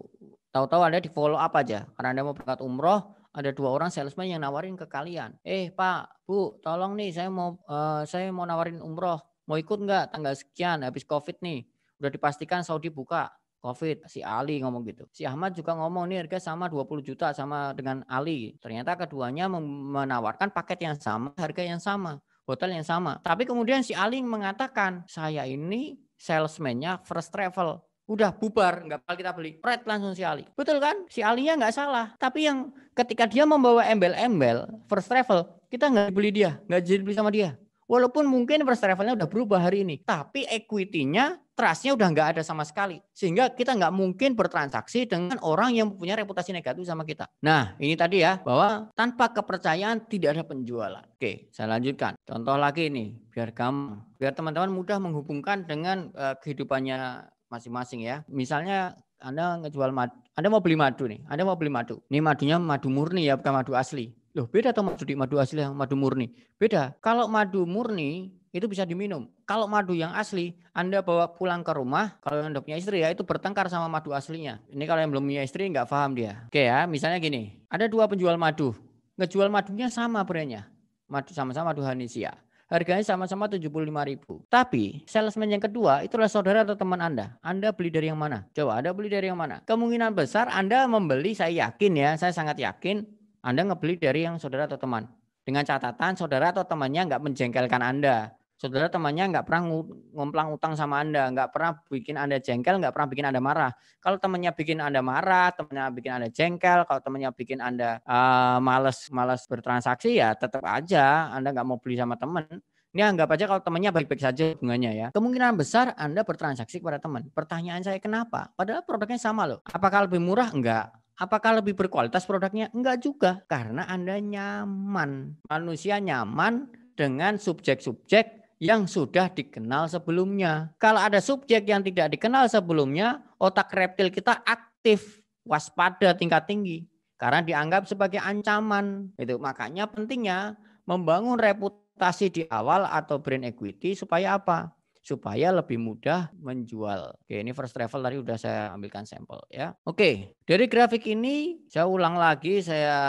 tahu-tahu Anda di follow up aja. Karena Anda mau berangkat umroh, ada dua orang salesman yang nawarin ke kalian. Eh Pak, Bu, tolong nih saya mau uh, saya mau nawarin umroh. Mau ikut nggak tanggal sekian habis COVID nih? Udah dipastikan Saudi buka. COVID. Si Ali ngomong gitu. Si Ahmad juga ngomong nih harga sama 20 juta sama dengan Ali. Ternyata keduanya menawarkan paket yang sama, harga yang sama, hotel yang sama. Tapi kemudian si Ali mengatakan, saya ini salesman-nya first travel. Udah bubar, nggak bakal kita beli. Red langsung si Ali. Betul kan? Si Alinya nggak salah. Tapi yang ketika dia membawa embel-embel first travel, kita nggak beli dia, nggak jadi beli sama dia. Walaupun mungkin first travelnya udah berubah hari ini, tapi equity-nya, trust-nya udah nggak ada sama sekali. Sehingga kita nggak mungkin bertransaksi dengan orang yang punya reputasi negatif sama kita. Nah, ini tadi ya, bahwa tanpa kepercayaan tidak ada penjualan. Oke, saya lanjutkan. Contoh lagi nih, biar gampang. Biar teman-teman mudah menghubungkan dengan uh, kehidupannya masing-masing ya. Misalnya anda ngejual madu, Anda mau beli madu nih, Anda mau beli madu. Ini madunya madu murni ya, bukan madu asli. Loh beda atau madu di madu asli yang madu murni? Beda. Kalau madu murni itu bisa diminum. Kalau madu yang asli, Anda bawa pulang ke rumah, kalau Anda punya istri ya itu bertengkar sama madu aslinya. Ini kalau yang belum punya istri nggak paham dia. Oke ya, misalnya gini, ada dua penjual madu. Ngejual madunya sama brandnya. Madu sama-sama madu Hanisia. Harganya sama-sama 75 ribu. Tapi salesman yang kedua itulah saudara atau teman Anda. Anda beli dari yang mana? Coba Anda beli dari yang mana? Kemungkinan besar Anda membeli, saya yakin ya, saya sangat yakin anda ngebeli dari yang saudara atau teman. Dengan catatan saudara atau temannya nggak menjengkelkan Anda. Saudara temannya nggak pernah ngomplang utang sama Anda, nggak pernah bikin Anda jengkel, nggak pernah bikin Anda marah. Kalau temannya bikin Anda marah, temannya bikin Anda jengkel, kalau temannya bikin Anda uh, males males bertransaksi ya tetap aja Anda nggak mau beli sama teman. Ini anggap aja kalau temannya baik-baik saja hubungannya ya. Kemungkinan besar Anda bertransaksi kepada teman. Pertanyaan saya kenapa? Padahal produknya sama loh. Apakah lebih murah? Enggak. Apakah lebih berkualitas produknya? Enggak juga, karena Anda nyaman. Manusia nyaman dengan subjek-subjek yang sudah dikenal sebelumnya. Kalau ada subjek yang tidak dikenal sebelumnya, otak reptil kita aktif, waspada tingkat tinggi karena dianggap sebagai ancaman. Itu makanya pentingnya membangun reputasi di awal atau brand equity supaya apa? Supaya lebih mudah menjual. Oke, ini first travel tadi udah saya ambilkan sampel ya. Oke, dari grafik ini saya ulang lagi, saya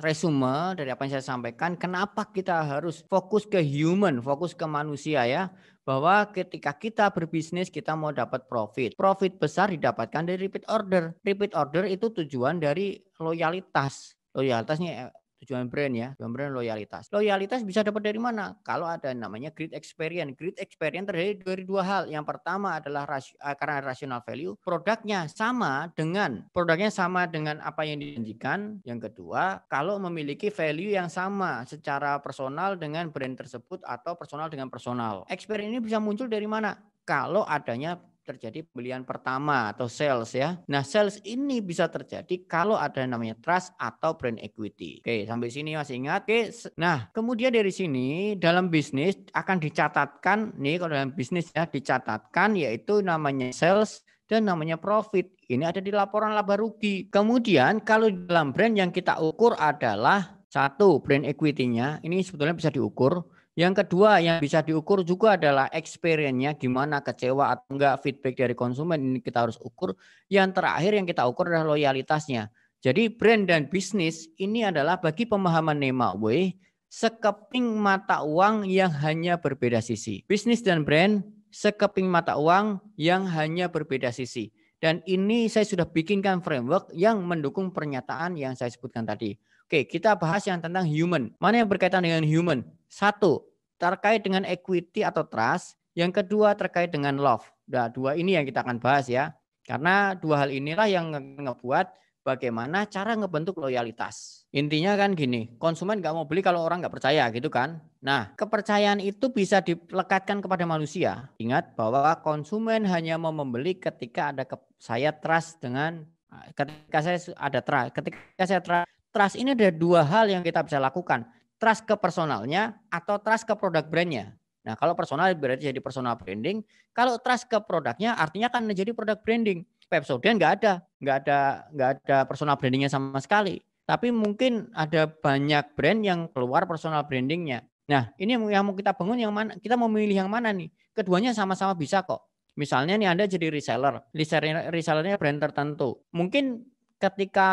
resume dari apa yang saya sampaikan. Kenapa kita harus fokus ke human, fokus ke manusia ya? Bahwa ketika kita berbisnis kita mau dapat profit. Profit besar didapatkan dari repeat order. Repeat order itu tujuan dari loyalitas. Loyalitasnya tujuan brand ya, tujuan brand loyalitas. Loyalitas bisa dapat dari mana? Kalau ada namanya great experience. Great experience terdiri dari dua hal. Yang pertama adalah ras, uh, karena rational value, produknya sama dengan produknya sama dengan apa yang dijanjikan. Yang kedua, kalau memiliki value yang sama secara personal dengan brand tersebut atau personal dengan personal. Experience ini bisa muncul dari mana? Kalau adanya terjadi pembelian pertama atau sales ya. Nah, sales ini bisa terjadi kalau ada yang namanya trust atau brand equity. Oke, sampai sini masih ingat? Oke, nah, kemudian dari sini dalam bisnis akan dicatatkan nih kalau dalam bisnis ya dicatatkan yaitu namanya sales dan namanya profit. Ini ada di laporan laba rugi. Kemudian kalau dalam brand yang kita ukur adalah satu brand equity-nya ini sebetulnya bisa diukur yang kedua yang bisa diukur juga adalah experience-nya gimana kecewa atau enggak feedback dari konsumen ini kita harus ukur. Yang terakhir yang kita ukur adalah loyalitasnya. Jadi brand dan bisnis ini adalah bagi pemahaman Nemawe sekeping mata uang yang hanya berbeda sisi. Bisnis dan brand sekeping mata uang yang hanya berbeda sisi. Dan ini saya sudah bikinkan framework yang mendukung pernyataan yang saya sebutkan tadi. Oke, kita bahas yang tentang human. Mana yang berkaitan dengan human? Satu, terkait dengan equity atau trust. Yang kedua terkait dengan love. Nah, dua ini yang kita akan bahas ya. Karena dua hal inilah yang ngebuat bagaimana cara ngebentuk loyalitas. Intinya kan gini, konsumen nggak mau beli kalau orang nggak percaya gitu kan. Nah, kepercayaan itu bisa dilekatkan kepada manusia. Ingat bahwa konsumen hanya mau membeli ketika ada ke, saya trust dengan ketika saya ada trust. Ketika saya trust, trust ini ada dua hal yang kita bisa lakukan trust ke personalnya atau trust ke produk brandnya. Nah, kalau personal berarti jadi personal branding. Kalau trust ke produknya artinya kan menjadi produk branding. Pepsodent nggak ada, nggak ada, nggak ada personal brandingnya sama sekali. Tapi mungkin ada banyak brand yang keluar personal brandingnya. Nah, ini yang mau kita bangun yang mana? Kita mau memilih yang mana nih? Keduanya sama-sama bisa kok. Misalnya nih Anda jadi reseller, reseller resellernya brand tertentu. Mungkin ketika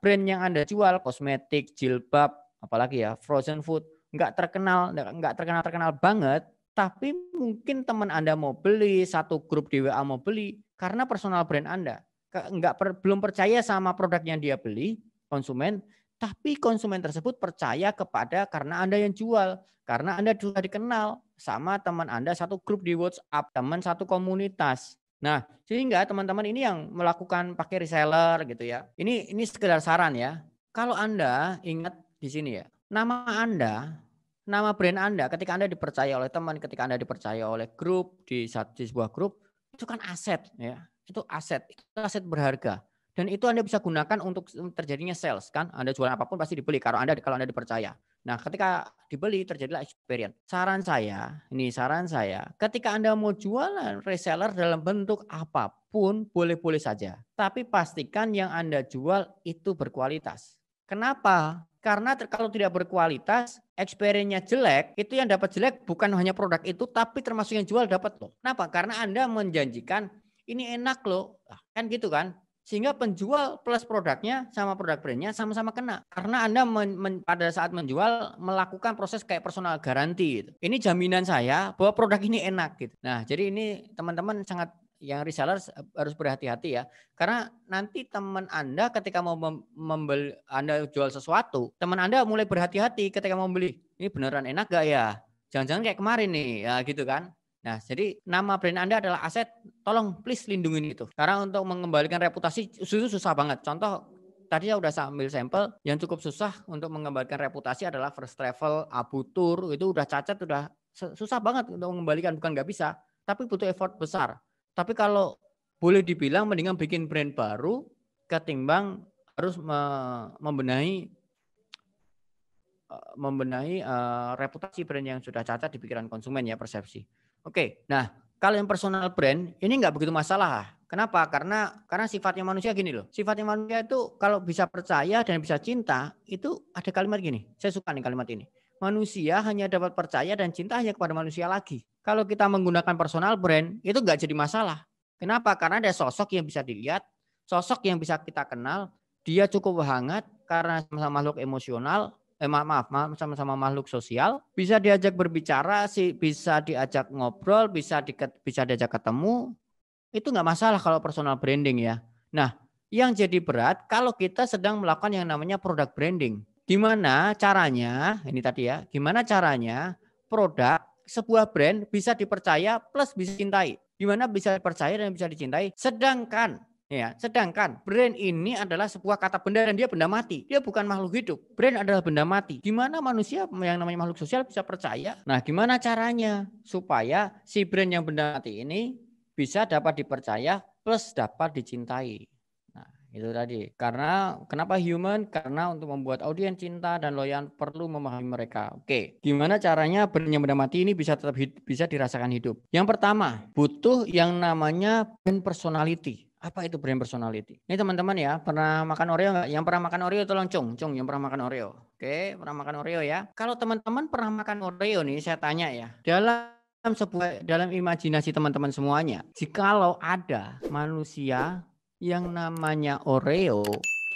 brand yang Anda jual, kosmetik, jilbab, apalagi ya frozen food nggak terkenal nggak terkenal terkenal banget tapi mungkin teman anda mau beli satu grup di WA mau beli Karena personal brand Anda nggak per, belum percaya sama produk yang dia beli, konsumen, tapi konsumen tersebut percaya kepada karena Anda yang jual, karena Anda sudah dikenal sama teman Anda satu grup di WhatsApp, teman satu komunitas. Nah, sehingga teman-teman ini yang melakukan pakai reseller gitu ya. Ini ini sekedar saran ya. Kalau Anda ingat di sini ya, nama Anda, nama brand Anda ketika Anda dipercaya oleh teman, ketika Anda dipercaya oleh grup di, di sebuah grup, itu kan aset ya. Itu aset, itu aset berharga. Dan itu Anda bisa gunakan untuk terjadinya sales kan. Anda jualan apa pun pasti dibeli kalau Anda kalau Anda dipercaya. Nah, ketika dibeli terjadilah experience. Saran saya, ini saran saya, ketika Anda mau jualan reseller dalam bentuk apa pun boleh-boleh saja. Tapi pastikan yang Anda jual itu berkualitas. Kenapa? Karena kalau tidak berkualitas, experience-nya jelek, itu yang dapat jelek bukan hanya produk itu, tapi termasuk yang jual dapat loh. Kenapa? Karena Anda menjanjikan ini enak loh. Kan gitu kan? Sehingga penjual plus produknya sama produk brandnya sama-sama kena. Karena Anda men, men, pada saat menjual melakukan proses kayak personal garanti. Gitu. Ini jaminan saya bahwa produk ini enak. Gitu. Nah, jadi ini teman-teman sangat yang reseller harus berhati-hati ya. Karena nanti teman Anda ketika mau membeli Anda jual sesuatu, teman Anda mulai berhati-hati ketika mau beli. Ini beneran enak gak ya? Jangan-jangan kayak kemarin nih, ya gitu kan. Nah, jadi nama brand Anda adalah aset, tolong please lindungin itu. Karena untuk mengembalikan reputasi itu susah banget. Contoh tadi saya udah ambil sampel yang cukup susah untuk mengembalikan reputasi adalah first travel, abu tour itu udah cacat udah susah banget untuk mengembalikan bukan nggak bisa, tapi butuh effort besar. Tapi kalau boleh dibilang mendingan bikin brand baru ketimbang harus membenahi eh, membenahi uh, reputasi brand yang sudah cacat di pikiran konsumen ya persepsi. Oke, nah kalau yang personal brand ini nggak begitu masalah. Kenapa? Karena karena sifatnya manusia gini loh. Sifatnya manusia itu kalau bisa percaya dan bisa cinta itu ada kalimat gini. Saya suka nih kalimat ini. Manusia hanya dapat percaya dan cinta hanya kepada manusia lagi. Kalau kita menggunakan personal brand, itu nggak jadi masalah. Kenapa? Karena ada sosok yang bisa dilihat, sosok yang bisa kita kenal, dia cukup hangat karena sama-sama makhluk emosional, eh maaf, maaf sama-sama makhluk sosial, bisa diajak berbicara, sih bisa diajak ngobrol, bisa di, bisa diajak ketemu, itu nggak masalah kalau personal branding ya. Nah, yang jadi berat kalau kita sedang melakukan yang namanya produk branding. Gimana caranya, ini tadi ya, gimana caranya produk sebuah brand bisa dipercaya plus bisa dicintai. Gimana bisa dipercaya dan bisa dicintai? Sedangkan Ya, sedangkan brand ini adalah sebuah kata benda dan dia benda mati. Dia bukan makhluk hidup. Brand adalah benda mati. Gimana manusia yang namanya makhluk sosial bisa percaya? Nah, gimana caranya supaya si brand yang benda mati ini bisa dapat dipercaya plus dapat dicintai? Itu tadi. Karena kenapa human? Karena untuk membuat audiens cinta dan loyal perlu memahami mereka. Oke, gimana caranya brand benda mati ini bisa tetap bisa dirasakan hidup? Yang pertama, butuh yang namanya brand personality. Apa itu brand personality? Ini teman-teman ya, pernah makan Oreo nggak? Yang pernah makan Oreo tolong cung, cung yang pernah makan Oreo. Oke, pernah makan Oreo ya. Kalau teman-teman pernah makan Oreo nih, saya tanya ya. Dalam sebuah dalam imajinasi teman-teman semuanya, jikalau ada manusia yang namanya Oreo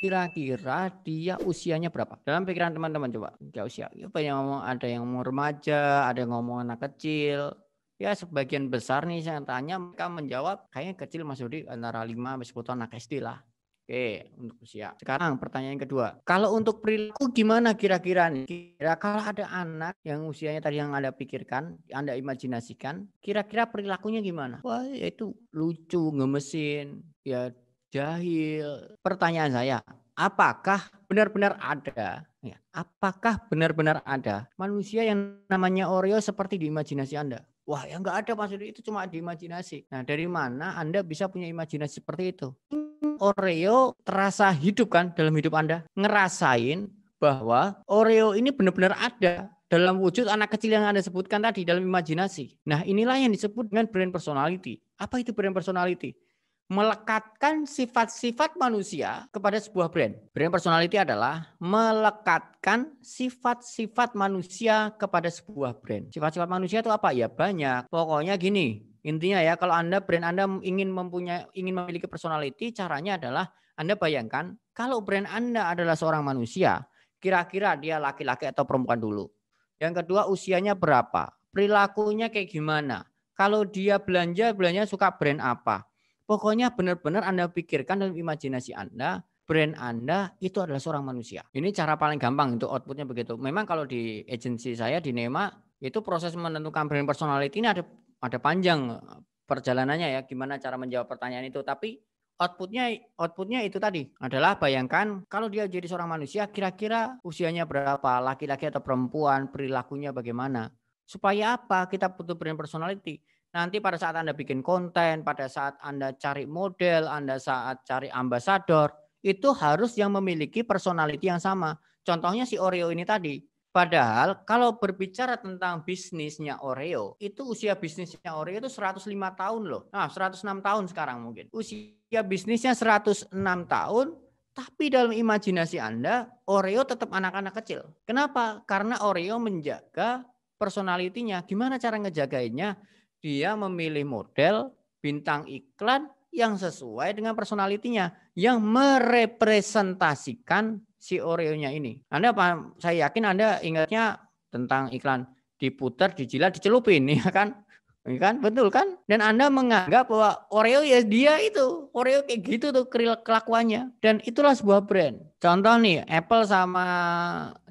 kira-kira dia usianya berapa? Dalam pikiran teman-teman coba, dia usia. Apa yang ngomong ada yang mau remaja, ada yang ngomong anak kecil. Ya sebagian besar nih saya tanya mereka menjawab kayaknya kecil Mas Rudi antara 5 sampai 10 tahun anak SD lah. Oke, untuk usia. Sekarang pertanyaan kedua. Kalau untuk perilaku gimana kira-kira nih? Kira kalau ada anak yang usianya tadi yang Anda pikirkan, Anda imajinasikan, kira-kira perilakunya gimana? Wah, ya itu lucu, ngemesin, ya jahil. Pertanyaan saya, apakah benar-benar ada ya, apakah benar-benar ada manusia yang namanya Oreo seperti di imajinasi Anda? Wah, ya nggak ada Mas itu cuma di imajinasi. Nah, dari mana Anda bisa punya imajinasi seperti itu? Oreo terasa hidup kan dalam hidup Anda? Ngerasain bahwa Oreo ini benar-benar ada dalam wujud anak kecil yang Anda sebutkan tadi dalam imajinasi. Nah, inilah yang disebut dengan brand personality. Apa itu brand personality? Melekatkan sifat-sifat manusia kepada sebuah brand. Brand personality adalah melekatkan sifat-sifat manusia kepada sebuah brand. Sifat-sifat manusia itu apa? Ya banyak. Pokoknya gini, Intinya ya kalau Anda brand Anda ingin mempunyai ingin memiliki personality, caranya adalah Anda bayangkan kalau brand Anda adalah seorang manusia, kira-kira dia laki-laki atau perempuan dulu. Yang kedua usianya berapa? Perilakunya kayak gimana? Kalau dia belanja, belanja suka brand apa? Pokoknya benar-benar Anda pikirkan dalam imajinasi Anda, brand Anda itu adalah seorang manusia. Ini cara paling gampang untuk outputnya begitu. Memang kalau di agensi saya di Nema itu proses menentukan brand personality ini ada ada panjang perjalanannya ya gimana cara menjawab pertanyaan itu. Tapi outputnya outputnya itu tadi adalah bayangkan kalau dia jadi seorang manusia kira-kira usianya berapa laki-laki atau perempuan perilakunya bagaimana supaya apa kita butuh brand personality Nanti pada saat Anda bikin konten, pada saat Anda cari model, Anda saat cari ambasador, itu harus yang memiliki personality yang sama. Contohnya si Oreo ini tadi. Padahal kalau berbicara tentang bisnisnya Oreo, itu usia bisnisnya Oreo itu 105 tahun loh. Nah, 106 tahun sekarang mungkin. Usia bisnisnya 106 tahun, tapi dalam imajinasi Anda, Oreo tetap anak-anak kecil. Kenapa? Karena Oreo menjaga personalitinya. Gimana cara ngejagainnya? Dia memilih model bintang iklan yang sesuai dengan personalitinya yang merepresentasikan si Oreo-nya ini. Anda saya yakin Anda ingatnya tentang iklan diputar, dijilat, dicelupin <laughs> ya kan? Ya kan? Betul kan? Dan Anda menganggap bahwa Oreo ya dia itu. Oreo kayak gitu tuh kelakuannya. Dan itulah sebuah brand. Contoh nih, Apple sama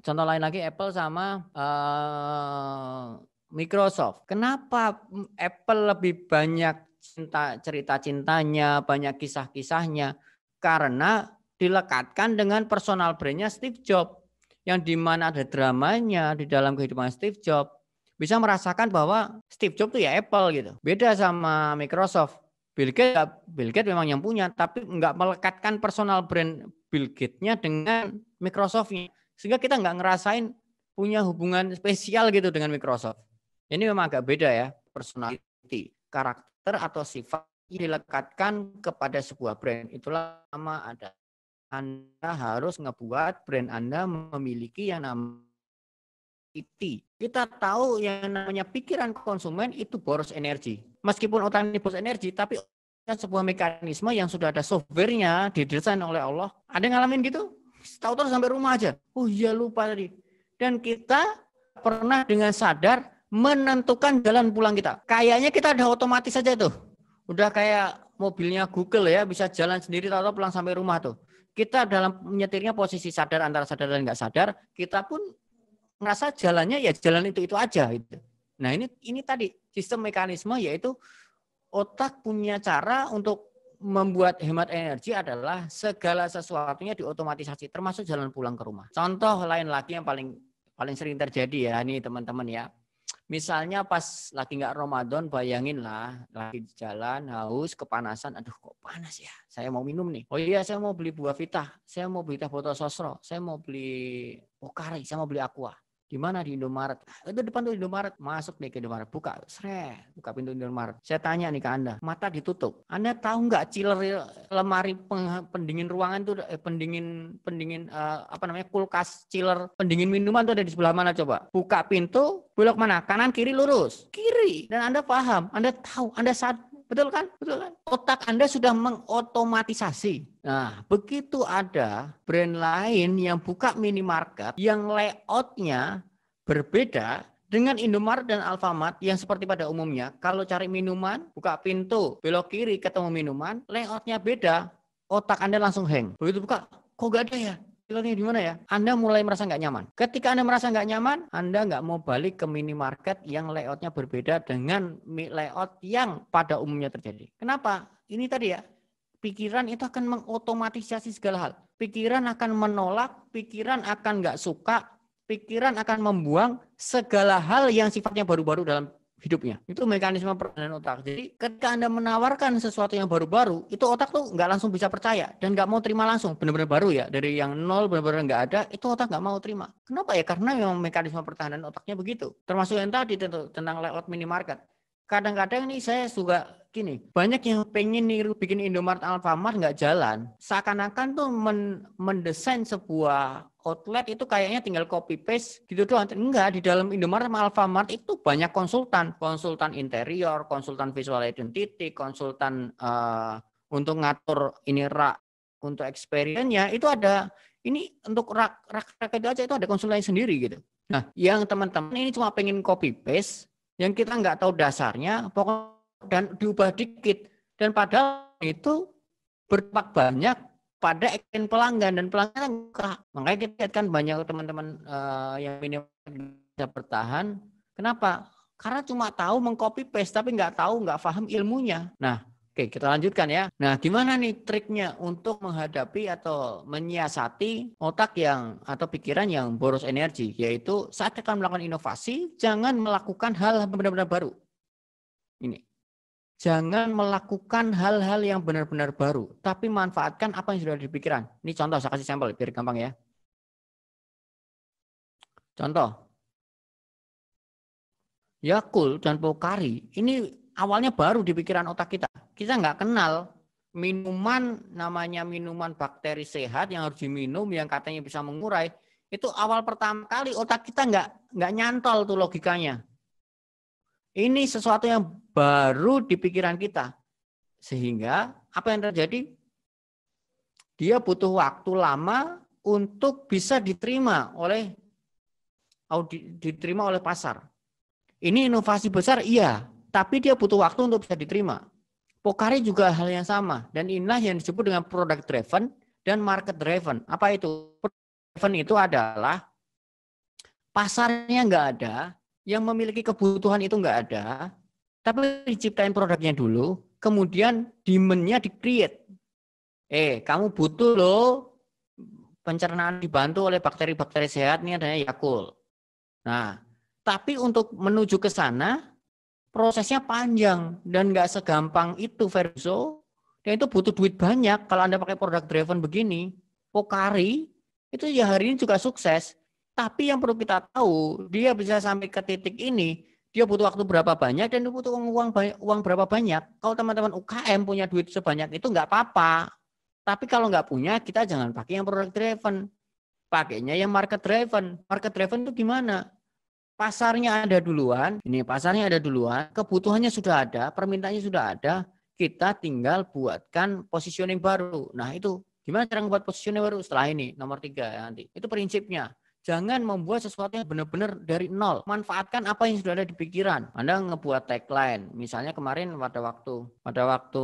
contoh lain lagi Apple sama uh, Microsoft. Kenapa Apple lebih banyak cinta cerita cintanya, banyak kisah-kisahnya? Karena dilekatkan dengan personal brandnya Steve Jobs. Yang di mana ada dramanya di dalam kehidupan Steve Jobs. Bisa merasakan bahwa Steve Jobs itu ya Apple gitu. Beda sama Microsoft. Bill Gates, Bill Gates memang yang punya, tapi nggak melekatkan personal brand Bill Gates-nya dengan Microsoft-nya. Sehingga kita nggak ngerasain punya hubungan spesial gitu dengan Microsoft. Ini memang agak beda ya, personality, karakter atau sifat dilekatkan kepada sebuah brand. Itulah nama ada. Anda harus ngebuat brand Anda memiliki yang namanya IT. Kita tahu yang namanya pikiran konsumen itu boros energi. Meskipun otak ini boros energi, tapi sebuah mekanisme yang sudah ada softwarenya didesain oleh Allah. Ada yang ngalamin gitu? Tahu-tahu sampai rumah aja. Oh iya lupa tadi. Dan kita pernah dengan sadar menentukan jalan pulang kita. Kayaknya kita ada otomatis saja tuh. Udah kayak mobilnya Google ya, bisa jalan sendiri atau pulang sampai rumah tuh. Kita dalam menyetirnya posisi sadar antara sadar dan nggak sadar, kita pun ngerasa jalannya ya jalan itu itu aja gitu. Nah ini ini tadi sistem mekanisme yaitu otak punya cara untuk membuat hemat energi adalah segala sesuatunya diotomatisasi termasuk jalan pulang ke rumah. Contoh lain lagi yang paling paling sering terjadi ya ini teman-teman ya. Misalnya pas lagi nggak Ramadan, bayangin lah, lagi di jalan, haus, kepanasan, aduh kok panas ya, saya mau minum nih. Oh iya, saya mau beli buah vita, saya mau beli teh botol sosro, saya mau beli pokari, saya mau beli aqua. Di mana di Indomaret? Itu depan tuh Indomaret. Masuk deh ke Indomaret. Buka, seret. Buka pintu Indomaret. Saya tanya nih ke Anda. Mata ditutup. Anda tahu nggak chiller lemari pendingin ruangan tuh, eh, pendingin pendingin uh, apa namanya kulkas chiller pendingin minuman tuh ada di sebelah mana coba? Buka pintu, belok mana? Kanan, kiri, lurus. Kiri. Dan Anda paham. Anda tahu. Anda saat Betul kan? Betul kan? Otak Anda sudah mengotomatisasi. Nah, begitu ada brand lain yang buka minimarket yang layoutnya berbeda dengan Indomaret dan Alfamart yang seperti pada umumnya, kalau cari minuman, buka pintu, belok kiri ketemu minuman, layoutnya beda, otak Anda langsung hang. Begitu buka, kok gak ada ya? Pilotnya di mana ya? Anda mulai merasa nggak nyaman. Ketika Anda merasa nggak nyaman, Anda nggak mau balik ke minimarket yang layoutnya berbeda dengan layout yang pada umumnya terjadi. Kenapa? Ini tadi ya, pikiran itu akan mengotomatisasi segala hal. Pikiran akan menolak, pikiran akan nggak suka, pikiran akan membuang segala hal yang sifatnya baru-baru dalam hidupnya. Itu mekanisme permainan otak. Jadi ketika Anda menawarkan sesuatu yang baru-baru, itu otak tuh nggak langsung bisa percaya dan nggak mau terima langsung. Benar-benar baru ya. Dari yang nol benar-benar nggak ada, itu otak nggak mau terima. Kenapa ya? Karena memang mekanisme pertahanan otaknya begitu. Termasuk yang tadi tentu, tentang layout minimarket. Kadang-kadang nih saya juga gini, banyak yang pengen niru bikin Indomaret Alfamart nggak jalan. Seakan-akan tuh men mendesain sebuah outlet itu kayaknya tinggal copy paste gitu doang. Enggak, di dalam Indomaret sama Alfamart itu banyak konsultan, konsultan interior, konsultan visual identity, konsultan uh, untuk ngatur ini rak untuk experience-nya itu ada ini untuk rak rak rak itu aja itu ada konsultan sendiri gitu. Nah, yang teman-teman ini cuma pengen copy paste yang kita nggak tahu dasarnya, pokok dan diubah dikit Dan padahal itu berdampak banyak pada action pelanggan dan pelanggan. Makanya kita lihat kan banyak teman-teman uh, yang minimal bisa bertahan. Kenapa? Karena cuma tahu mengcopy paste tapi nggak tahu, nggak paham ilmunya. Nah, oke kita lanjutkan ya. Nah, gimana nih triknya untuk menghadapi atau menyiasati otak yang atau pikiran yang boros energi? Yaitu saat akan melakukan inovasi, jangan melakukan hal benar-benar baru. Ini jangan melakukan hal-hal yang benar-benar baru, tapi manfaatkan apa yang sudah dipikiran. Ini contoh, saya kasih sampel biar gampang ya. Contoh, Yakul dan Pokari ini awalnya baru di pikiran otak kita. Kita nggak kenal minuman namanya minuman bakteri sehat yang harus diminum yang katanya bisa mengurai. Itu awal pertama kali otak kita nggak nggak nyantol tuh logikanya. Ini sesuatu yang baru di pikiran kita. Sehingga apa yang terjadi? Dia butuh waktu lama untuk bisa diterima oleh diterima oleh pasar. Ini inovasi besar, iya, tapi dia butuh waktu untuk bisa diterima. Pokari juga hal yang sama dan inilah yang disebut dengan product driven dan market driven. Apa itu? Product driven itu adalah pasarnya nggak ada, yang memiliki kebutuhan itu nggak ada, tapi diciptain produknya dulu, kemudian demand-nya di-create. Eh, kamu butuh loh pencernaan dibantu oleh bakteri-bakteri sehat ini adanya Yakult. Nah, tapi untuk menuju ke sana prosesnya panjang dan nggak segampang itu Verso. Dan itu butuh duit banyak kalau Anda pakai produk driven begini. Pokari itu ya hari ini juga sukses. Tapi yang perlu kita tahu, dia bisa sampai ke titik ini dia butuh waktu berapa banyak dan dia butuh uang uang berapa banyak. Kalau teman-teman UKM punya duit sebanyak itu nggak apa-apa. Tapi kalau nggak punya, kita jangan pakai yang product driven. Pakainya yang market driven. Market driven itu gimana? Pasarnya ada duluan, ini pasarnya ada duluan, kebutuhannya sudah ada, permintaannya sudah ada, kita tinggal buatkan positioning baru. Nah itu gimana cara membuat positioning baru setelah ini nomor tiga ya nanti. Itu prinsipnya. Jangan membuat sesuatu yang benar-benar dari nol. Manfaatkan apa yang sudah ada di pikiran. Anda ngebuat tagline. Misalnya kemarin pada waktu pada waktu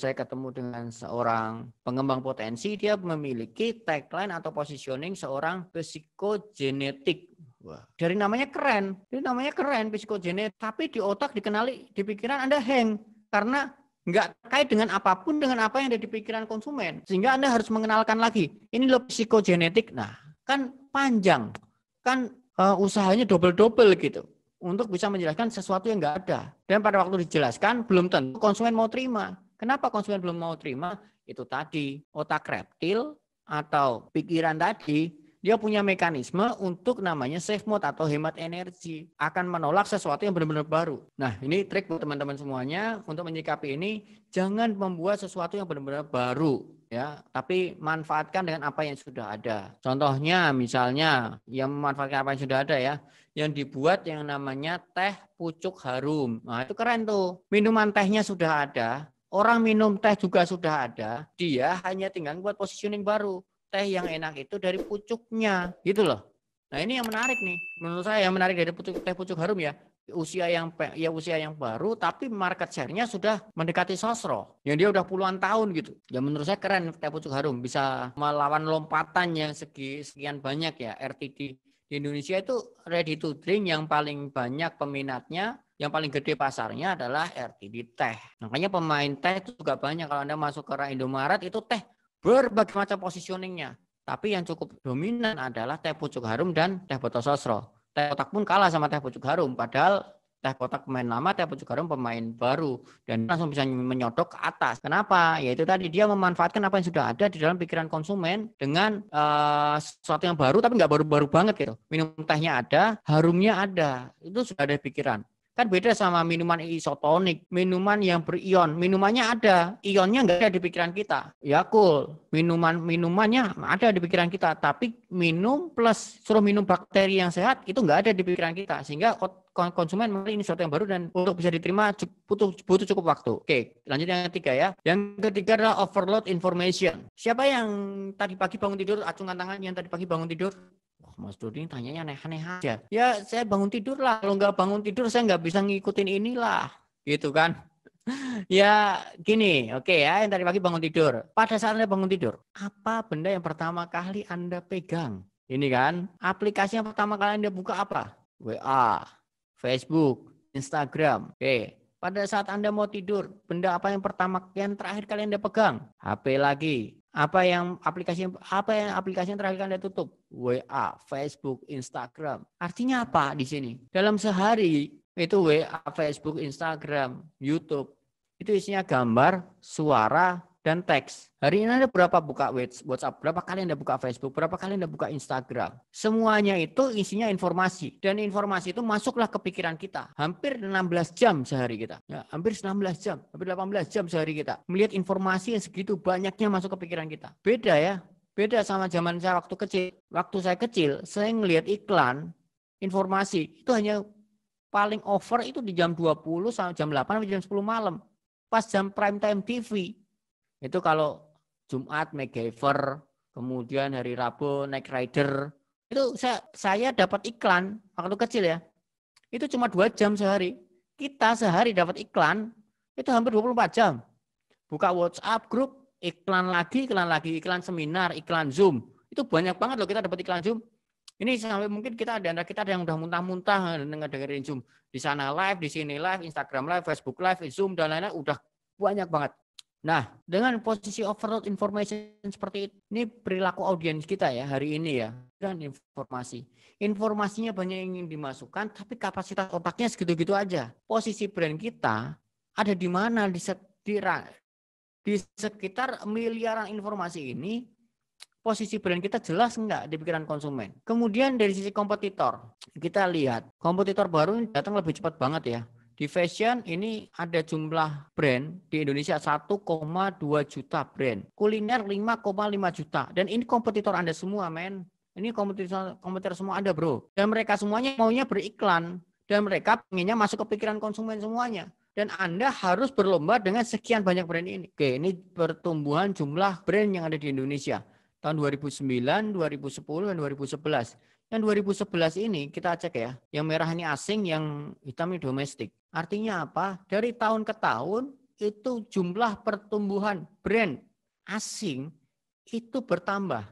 saya ketemu dengan seorang pengembang potensi, dia memiliki tagline atau positioning seorang psikogenetik. Wah, dari namanya keren. Dari namanya keren psikogenetik, tapi di otak dikenali di pikiran Anda hang karena nggak terkait dengan apa pun dengan apa yang ada di pikiran konsumen. Sehingga Anda harus mengenalkan lagi. Ini loh psikogenetik. Nah, kan panjang, kan uh, usahanya double-double gitu untuk bisa menjelaskan sesuatu yang nggak ada. Dan pada waktu dijelaskan belum tentu konsumen mau terima. Kenapa konsumen belum mau terima? Itu tadi otak reptil atau pikiran tadi dia punya mekanisme untuk namanya safe mode atau hemat energi akan menolak sesuatu yang benar-benar baru. Nah, ini trik buat teman-teman semuanya untuk menyikapi ini jangan membuat sesuatu yang benar-benar baru ya, tapi manfaatkan dengan apa yang sudah ada. Contohnya misalnya yang memanfaatkan apa yang sudah ada ya, yang dibuat yang namanya teh pucuk harum. Nah, itu keren tuh. Minuman tehnya sudah ada, orang minum teh juga sudah ada, dia hanya tinggal buat positioning baru teh yang enak itu dari pucuknya. Gitu loh. Nah ini yang menarik nih, menurut saya yang menarik dari pucuk, teh pucuk harum ya, usia yang ya usia yang baru tapi market share-nya sudah mendekati sosro. Yang dia udah puluhan tahun gitu. Ya menurut saya keren teh pucuk harum. Bisa melawan lompatan yang segi sekian banyak ya. RTD di Indonesia itu ready to drink yang paling banyak peminatnya yang paling gede pasarnya adalah RTD teh. Makanya pemain teh itu juga banyak. Kalau anda masuk ke Indomaret itu teh berbagai macam positioningnya. Tapi yang cukup dominan adalah teh pucuk harum dan teh botol sosro. Teh kotak pun kalah sama teh pucuk harum. Padahal teh kotak pemain lama, teh pucuk harum pemain baru. Dan langsung bisa menyodok ke atas. Kenapa? Yaitu tadi dia memanfaatkan apa yang sudah ada di dalam pikiran konsumen dengan uh, sesuatu yang baru tapi nggak baru-baru banget gitu. Minum tehnya ada, harumnya ada. Itu sudah ada pikiran. Kan beda sama minuman isotonik, minuman yang berion. Minumannya ada, ionnya enggak ada di pikiran kita. Ya cool, minuman minumannya ada di pikiran kita, tapi minum plus suruh minum bakteri yang sehat itu enggak ada di pikiran kita. Sehingga konsumen ini sesuatu yang baru dan untuk bisa diterima butuh butuh cukup waktu. Oke, lanjut yang ketiga ya. Yang ketiga adalah overload information. Siapa yang tadi pagi bangun tidur acungan tangan yang tadi pagi bangun tidur? Mas Dodi tanyanya aneh-aneh aja. Ya saya bangun tidur lah. Kalau nggak bangun tidur saya nggak bisa ngikutin inilah. Gitu kan. <laughs> ya gini, oke okay ya, yang tadi pagi bangun tidur. Pada saat Anda bangun tidur, apa benda yang pertama kali Anda pegang? Ini kan, aplikasi yang pertama kali Anda buka apa? WA, Facebook, Instagram. Oke, okay. pada saat Anda mau tidur, benda apa yang pertama yang terakhir kali Anda pegang? HP lagi. Apa yang aplikasi apa yang aplikasi yang terakhir Anda tutup? WA, Facebook, Instagram. Artinya apa di sini? Dalam sehari itu WA, Facebook, Instagram, YouTube. Itu isinya gambar, suara, dan teks. Hari ini Anda berapa buka WhatsApp, berapa kali Anda buka Facebook, berapa kali Anda buka Instagram. Semuanya itu isinya informasi. Dan informasi itu masuklah ke pikiran kita. Hampir 16 jam sehari kita. Ya, hampir 16 jam, hampir 18 jam sehari kita. Melihat informasi yang segitu banyaknya masuk ke pikiran kita. Beda ya, beda sama zaman saya waktu kecil. Waktu saya kecil, saya ngelihat iklan, informasi, itu hanya paling over itu di jam 20 sampai jam 8 sampai jam 10 malam. Pas jam prime time TV, itu kalau Jumat MacGyver, kemudian hari Rabu Night Rider, itu saya saya dapat iklan waktu kecil ya. Itu cuma dua jam sehari. Kita sehari dapat iklan itu hampir 24 jam. Buka WhatsApp grup, iklan lagi, iklan lagi, iklan seminar, iklan Zoom. Itu banyak banget loh kita dapat iklan Zoom. Ini sampai mungkin kita ada kita ada yang udah muntah-muntah dengerin Zoom. Di sana live, di sini live, Instagram live, Facebook live, Zoom dan lain-lain udah banyak banget. Nah, dengan posisi overload information seperti ini perilaku audiens kita ya hari ini ya dan informasi. Informasinya banyak yang ingin dimasukkan, tapi kapasitas otaknya segitu-gitu aja. Posisi brand kita ada di mana di sekitar di sekitar miliaran informasi ini posisi brand kita jelas enggak di pikiran konsumen. Kemudian dari sisi kompetitor, kita lihat kompetitor baru datang lebih cepat banget ya. Di fashion ini ada jumlah brand di Indonesia 1,2 juta brand. Kuliner 5,5 juta. Dan ini kompetitor Anda semua, men. Ini kompetitor kompetitor semua ada, Bro. Dan mereka semuanya maunya beriklan dan mereka pengennya masuk ke pikiran konsumen semuanya. Dan Anda harus berlomba dengan sekian banyak brand ini. Oke, ini pertumbuhan jumlah brand yang ada di Indonesia tahun 2009, 2010, dan 2011. Yang 2011 ini kita cek ya, yang merah ini asing, yang hitam ini domestik. Artinya apa? Dari tahun ke tahun itu jumlah pertumbuhan brand asing itu bertambah.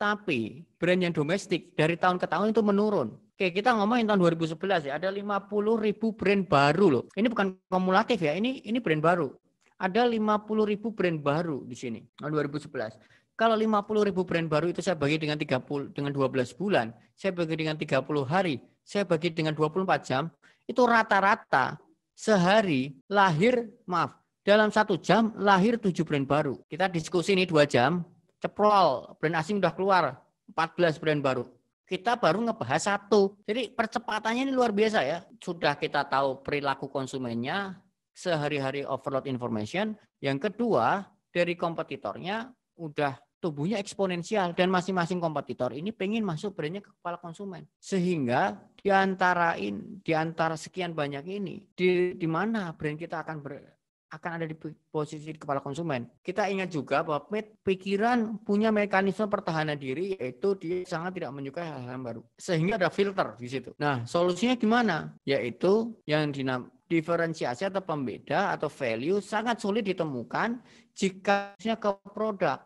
Tapi brand yang domestik dari tahun ke tahun itu menurun. Oke, kita ngomongin tahun 2011 ya, ada 50 ribu brand baru loh. Ini bukan kumulatif ya, ini ini brand baru. Ada 50 ribu brand baru di sini tahun 2011. Kalau 50 ribu brand baru itu saya bagi dengan 30 dengan 12 bulan, saya bagi dengan 30 hari, saya bagi dengan 24 jam, itu rata-rata sehari lahir, maaf, dalam satu jam lahir tujuh brand baru. Kita diskusi ini dua jam, ceprol, brand asing udah keluar, 14 brand baru. Kita baru ngebahas satu. Jadi percepatannya ini luar biasa ya. Sudah kita tahu perilaku konsumennya, sehari-hari overload information. Yang kedua, dari kompetitornya udah tubuhnya eksponensial dan masing-masing kompetitor ini pengen masuk brandnya ke kepala konsumen sehingga di antara in, di antara sekian banyak ini di di mana brand kita akan ber, akan ada di posisi di kepala konsumen. Kita ingat juga bahwa pikiran punya mekanisme pertahanan diri yaitu dia sangat tidak menyukai hal-hal baru. Sehingga ada filter di situ. Nah, solusinya gimana? Yaitu yang dinam diferensiasi atau pembeda atau value sangat sulit ditemukan jika ke produk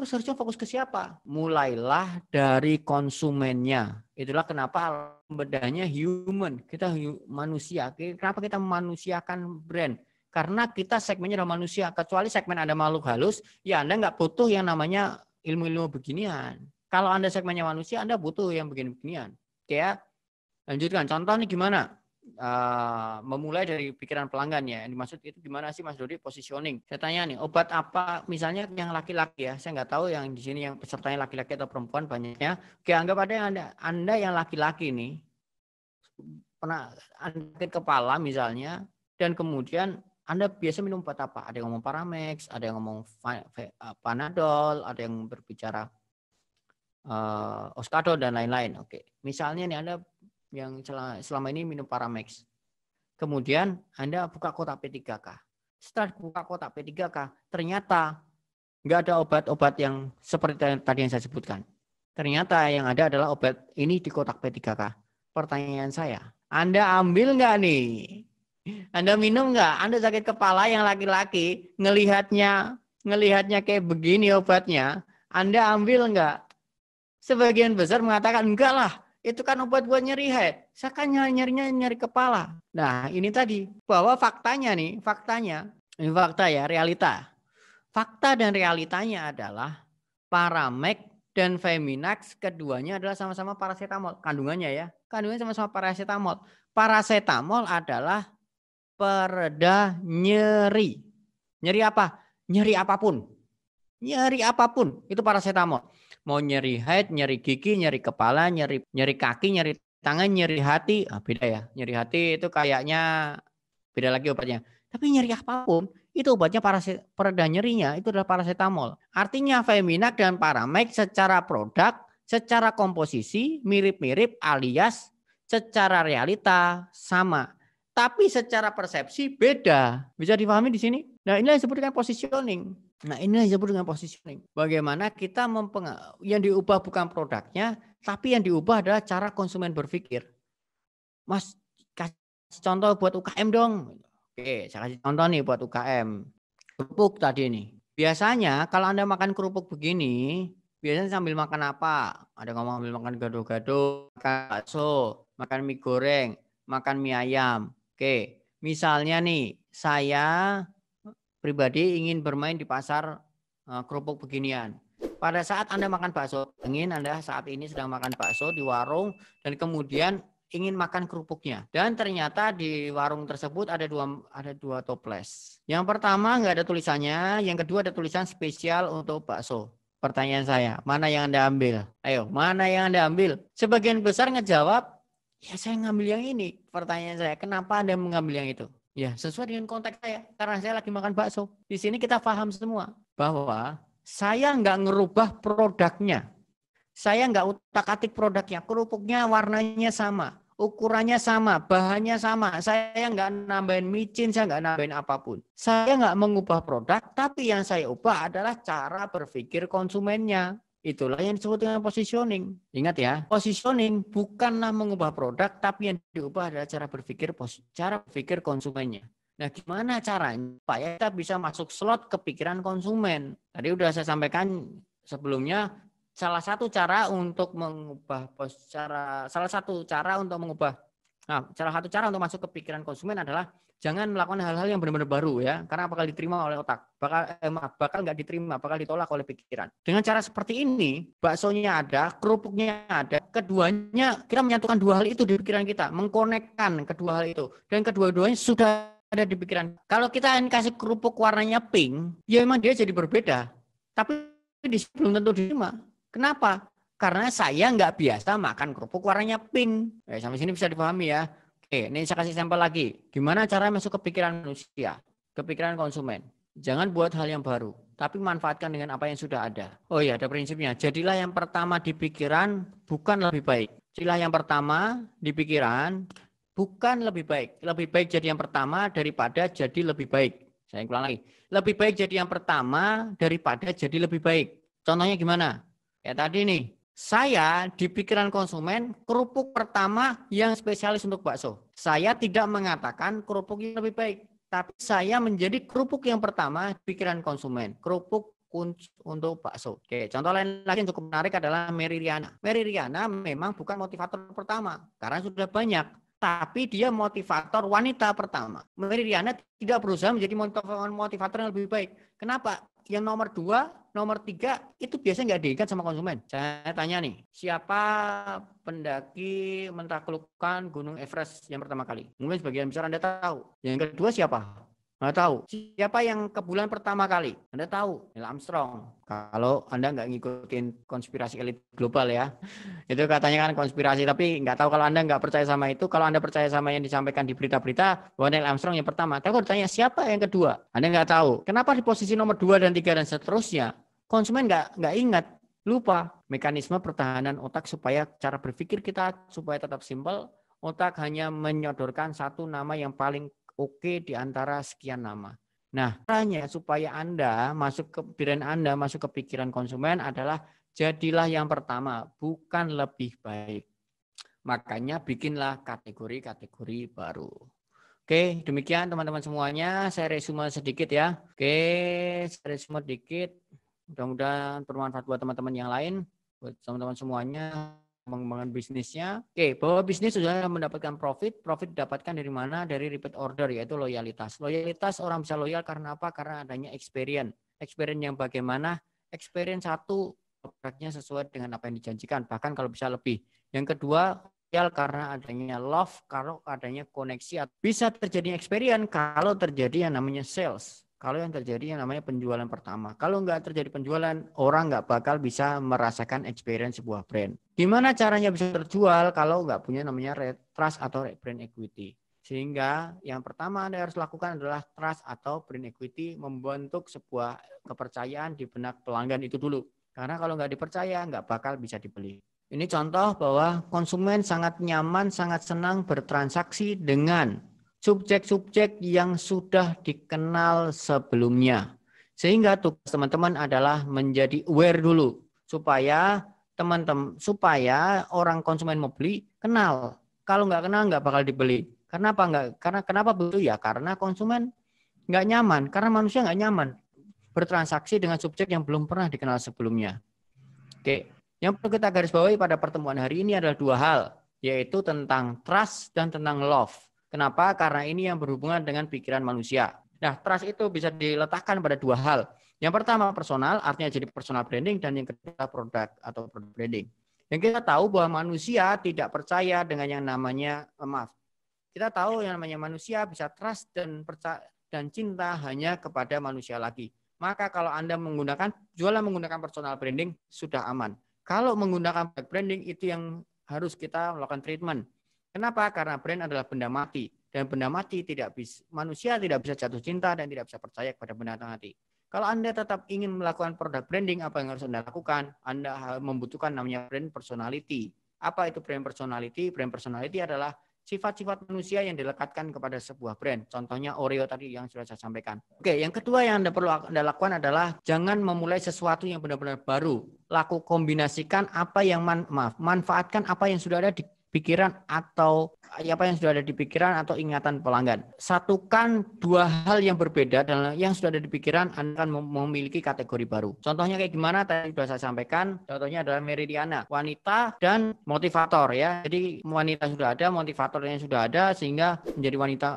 Terus harusnya fokus ke siapa? Mulailah dari konsumennya. Itulah kenapa bedanya human. Kita manusia. Kenapa kita memanusiakan brand? Karena kita segmennya adalah manusia. Kecuali segmen Anda makhluk halus, ya Anda nggak butuh yang namanya ilmu-ilmu beginian. Kalau Anda segmennya manusia, Anda butuh yang begini-beginian. Ya. Lanjutkan. Contoh nih gimana? Uh, memulai dari pikiran pelanggan ya. Yang dimaksud itu gimana sih Mas Dodi positioning? Saya tanya nih, obat apa misalnya yang laki-laki ya? Saya nggak tahu yang di sini yang pesertanya laki-laki atau perempuan banyaknya. Oke, anggap ada yang anda, anda yang laki-laki nih pernah sakit kepala misalnya dan kemudian anda biasa minum obat apa? Ada yang ngomong Paramex, ada yang ngomong Panadol, ada yang berbicara uh, Oskado dan lain-lain. Oke, misalnya nih Anda yang selama ini minum Paramex. Kemudian Anda buka kotak P3K. Setelah buka kotak P3K, ternyata nggak ada obat-obat yang seperti tadi yang saya sebutkan. Ternyata yang ada adalah obat ini di kotak P3K. Pertanyaan saya, Anda ambil nggak nih Anda minum nggak? Anda sakit kepala yang laki-laki ngelihatnya ngelihatnya kayak begini obatnya, Anda ambil nggak? Sebagian besar mengatakan enggak lah, itu kan obat buat nyeri head. Saya kan nyarinya nyeri kepala. Nah ini tadi bahwa faktanya nih, faktanya ini fakta ya, realita. Fakta dan realitanya adalah Paramek dan Feminax keduanya adalah sama-sama paracetamol. Kandungannya ya, kandungannya sama-sama paracetamol. Paracetamol adalah pereda nyeri. Nyeri apa? Nyeri apa pun. Nyeri apa pun itu paracetamol. Mau nyeri head, nyeri gigi, nyeri kepala, nyeri nyeri kaki, nyeri tangan, nyeri hati, ah, beda ya. Nyeri hati itu kayaknya beda lagi obatnya. Tapi nyeri apa pun itu obatnya paraset, pereda nyerinya itu adalah paracetamol. Artinya Feminak dan Paramek secara produk, secara komposisi mirip-mirip alias secara realita sama tapi secara persepsi beda. Bisa dipahami di sini? Nah, inilah yang disebut dengan positioning. Nah, inilah yang disebut dengan positioning. Bagaimana kita mempengaruhi yang diubah bukan produknya, tapi yang diubah adalah cara konsumen berpikir. Mas, kasih contoh buat UKM dong. Oke, saya kasih contoh nih buat UKM. Kerupuk tadi nih. Biasanya kalau Anda makan kerupuk begini, biasanya sambil makan apa? Ada ngomong sambil makan gado-gado, makan bakso, makan mie goreng, makan mie ayam. Oke, misalnya nih saya pribadi ingin bermain di pasar uh, kerupuk beginian. Pada saat Anda makan bakso, ingin Anda saat ini sedang makan bakso di warung dan kemudian ingin makan kerupuknya dan ternyata di warung tersebut ada dua ada dua toples. Yang pertama nggak ada tulisannya, yang kedua ada tulisan spesial untuk bakso. Pertanyaan saya, mana yang Anda ambil? Ayo, mana yang Anda ambil? Sebagian besar ngejawab Ya saya ngambil yang ini. Pertanyaan saya, kenapa Anda mengambil yang itu? Ya sesuai dengan konteks saya. Karena saya lagi makan bakso. Di sini kita paham semua bahwa saya nggak ngerubah produknya. Saya nggak utak-atik produknya. Kerupuknya warnanya sama. Ukurannya sama, bahannya sama. Saya nggak nambahin micin, saya nggak nambahin apa pun. Saya nggak mengubah produk, tapi yang saya ubah adalah cara berpikir konsumennya. Itulah yang disebut dengan positioning. Ingat ya, positioning bukanlah mengubah produk, tapi yang diubah adalah cara berpikir cara berpikir konsumennya. Nah, gimana caranya supaya kita bisa masuk slot kepikiran konsumen? Tadi udah saya sampaikan sebelumnya salah satu cara untuk mengubah cara salah satu cara untuk mengubah Nah, salah satu cara untuk masuk ke pikiran konsumen adalah jangan melakukan hal-hal yang benar-benar baru ya, karena bakal diterima oleh otak, bakal eh, bakal nggak diterima, bakal ditolak oleh pikiran. Dengan cara seperti ini, baksonya ada, kerupuknya ada, keduanya kita menyatukan dua hal itu di pikiran kita, mengkonekkan kedua hal itu, dan kedua-duanya sudah ada di pikiran. Kalau kita kasih kerupuk warnanya pink, ya memang dia jadi berbeda, tapi belum tentu diterima. Kenapa? Karena saya nggak biasa makan kerupuk warnanya pink. Eh, sampai sini bisa dipahami ya. Ini saya kasih sampel lagi. Gimana cara masuk ke pikiran manusia, ke pikiran konsumen. Jangan buat hal yang baru, tapi manfaatkan dengan apa yang sudah ada. Oh iya, ada prinsipnya. Jadilah yang pertama di pikiran, bukan lebih baik. Jadilah yang pertama di pikiran, bukan lebih baik. Lebih baik jadi yang pertama daripada jadi lebih baik. Saya ulang lagi. Lebih baik jadi yang pertama daripada jadi lebih baik. Contohnya gimana? Ya tadi nih, saya di pikiran konsumen kerupuk pertama yang spesialis untuk bakso. Saya tidak mengatakan kerupuk yang lebih baik, tapi saya menjadi kerupuk yang pertama di pikiran konsumen. Kerupuk untuk bakso. Oke, contoh lain lagi yang cukup menarik adalah Mary Riana. Mary Riana memang bukan motivator pertama karena sudah banyak, tapi dia motivator wanita pertama. Mary Riana tidak berusaha menjadi motivator yang lebih baik. Kenapa? Yang nomor dua nomor tiga itu biasanya nggak diingat sama konsumen. Saya tanya nih, siapa pendaki mentaklukkan Gunung Everest yang pertama kali? Mungkin sebagian besar Anda tahu. Yang kedua siapa? Nggak tahu. Siapa yang ke bulan pertama kali? Anda tahu, Neil Armstrong. Kalau Anda nggak ngikutin konspirasi elit global ya. <laughs> Itu katanya kan konspirasi, tapi nggak tahu kalau Anda nggak percaya sama itu. Kalau Anda percaya sama yang disampaikan di berita-berita, bahwa Neil Armstrong yang pertama. Tapi kalau ditanya siapa yang kedua? Anda nggak tahu. Kenapa di posisi nomor dua dan tiga dan seterusnya? Konsumen nggak nggak ingat, lupa mekanisme pertahanan otak supaya cara berpikir kita supaya tetap simpel. Otak hanya menyodorkan satu nama yang paling oke di antara sekian nama. Nah, caranya supaya Anda masuk ke pikiran Anda, masuk ke pikiran konsumen adalah jadilah yang pertama, bukan lebih baik. Makanya bikinlah kategori-kategori baru. Oke, demikian teman-teman semuanya. Saya resume sedikit ya. Oke, saya resume sedikit. Mudah-mudahan bermanfaat buat teman-teman yang lain, buat teman-teman semuanya pengembangan bisnisnya. Oke, bahwa bisnis sudah mendapatkan profit. Profit didapatkan dari mana? Dari repeat order, yaitu loyalitas. Loyalitas orang bisa loyal karena apa? Karena adanya experience. Experience yang bagaimana? Experience satu, produknya sesuai dengan apa yang dijanjikan. Bahkan kalau bisa lebih. Yang kedua, loyal karena adanya love, kalau adanya koneksi. Bisa terjadi experience kalau terjadi yang namanya sales. Kalau yang terjadi yang namanya penjualan pertama. Kalau nggak terjadi penjualan, orang nggak bakal bisa merasakan experience sebuah brand. Gimana caranya bisa terjual kalau nggak punya namanya trust atau brand equity? Sehingga yang pertama Anda harus lakukan adalah trust atau brand equity membentuk sebuah kepercayaan di benak pelanggan itu dulu. Karena kalau nggak dipercaya, nggak bakal bisa dibeli. Ini contoh bahwa konsumen sangat nyaman, sangat senang bertransaksi dengan subjek-subjek yang sudah dikenal sebelumnya. Sehingga tugas teman-teman adalah menjadi aware dulu supaya teman-teman supaya orang konsumen mau beli kenal. Kalau nggak kenal nggak bakal dibeli. Kenapa nggak? Karena kenapa begitu ya? Karena konsumen nggak nyaman. Karena manusia nggak nyaman bertransaksi dengan subjek yang belum pernah dikenal sebelumnya. Oke, yang perlu kita garis bawahi pada pertemuan hari ini adalah dua hal, yaitu tentang trust dan tentang love. Kenapa? Karena ini yang berhubungan dengan pikiran manusia. Nah, trust itu bisa diletakkan pada dua hal. Yang pertama personal, artinya jadi personal branding, dan yang kedua produk atau produk branding. Yang kita tahu bahwa manusia tidak percaya dengan yang namanya eh, maaf. Kita tahu yang namanya manusia bisa trust dan percaya dan cinta hanya kepada manusia lagi. Maka kalau Anda menggunakan jualan menggunakan personal branding sudah aman. Kalau menggunakan branding itu yang harus kita melakukan treatment. Kenapa? Karena brand adalah benda mati dan benda mati tidak bisa manusia tidak bisa jatuh cinta dan tidak bisa percaya kepada benda mati. Kalau Anda tetap ingin melakukan produk branding, apa yang harus Anda lakukan? Anda membutuhkan namanya brand personality. Apa itu brand personality? Brand personality adalah sifat-sifat manusia yang dilekatkan kepada sebuah brand. Contohnya Oreo tadi yang sudah saya sampaikan. Oke, yang kedua yang Anda perlu Anda lakukan adalah jangan memulai sesuatu yang benar-benar baru. Laku kombinasikan apa yang man, maaf, manfaatkan apa yang sudah ada di pikiran atau apa yang sudah ada di pikiran atau ingatan pelanggan. Satukan dua hal yang berbeda dan yang sudah ada di pikiran Anda akan memiliki kategori baru. Contohnya kayak gimana tadi sudah saya sampaikan. Contohnya adalah Meridiana, wanita dan motivator ya. Jadi wanita sudah ada, motivatornya sudah ada sehingga menjadi wanita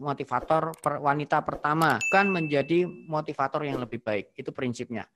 motivator per, wanita pertama kan menjadi motivator yang lebih baik. Itu prinsipnya.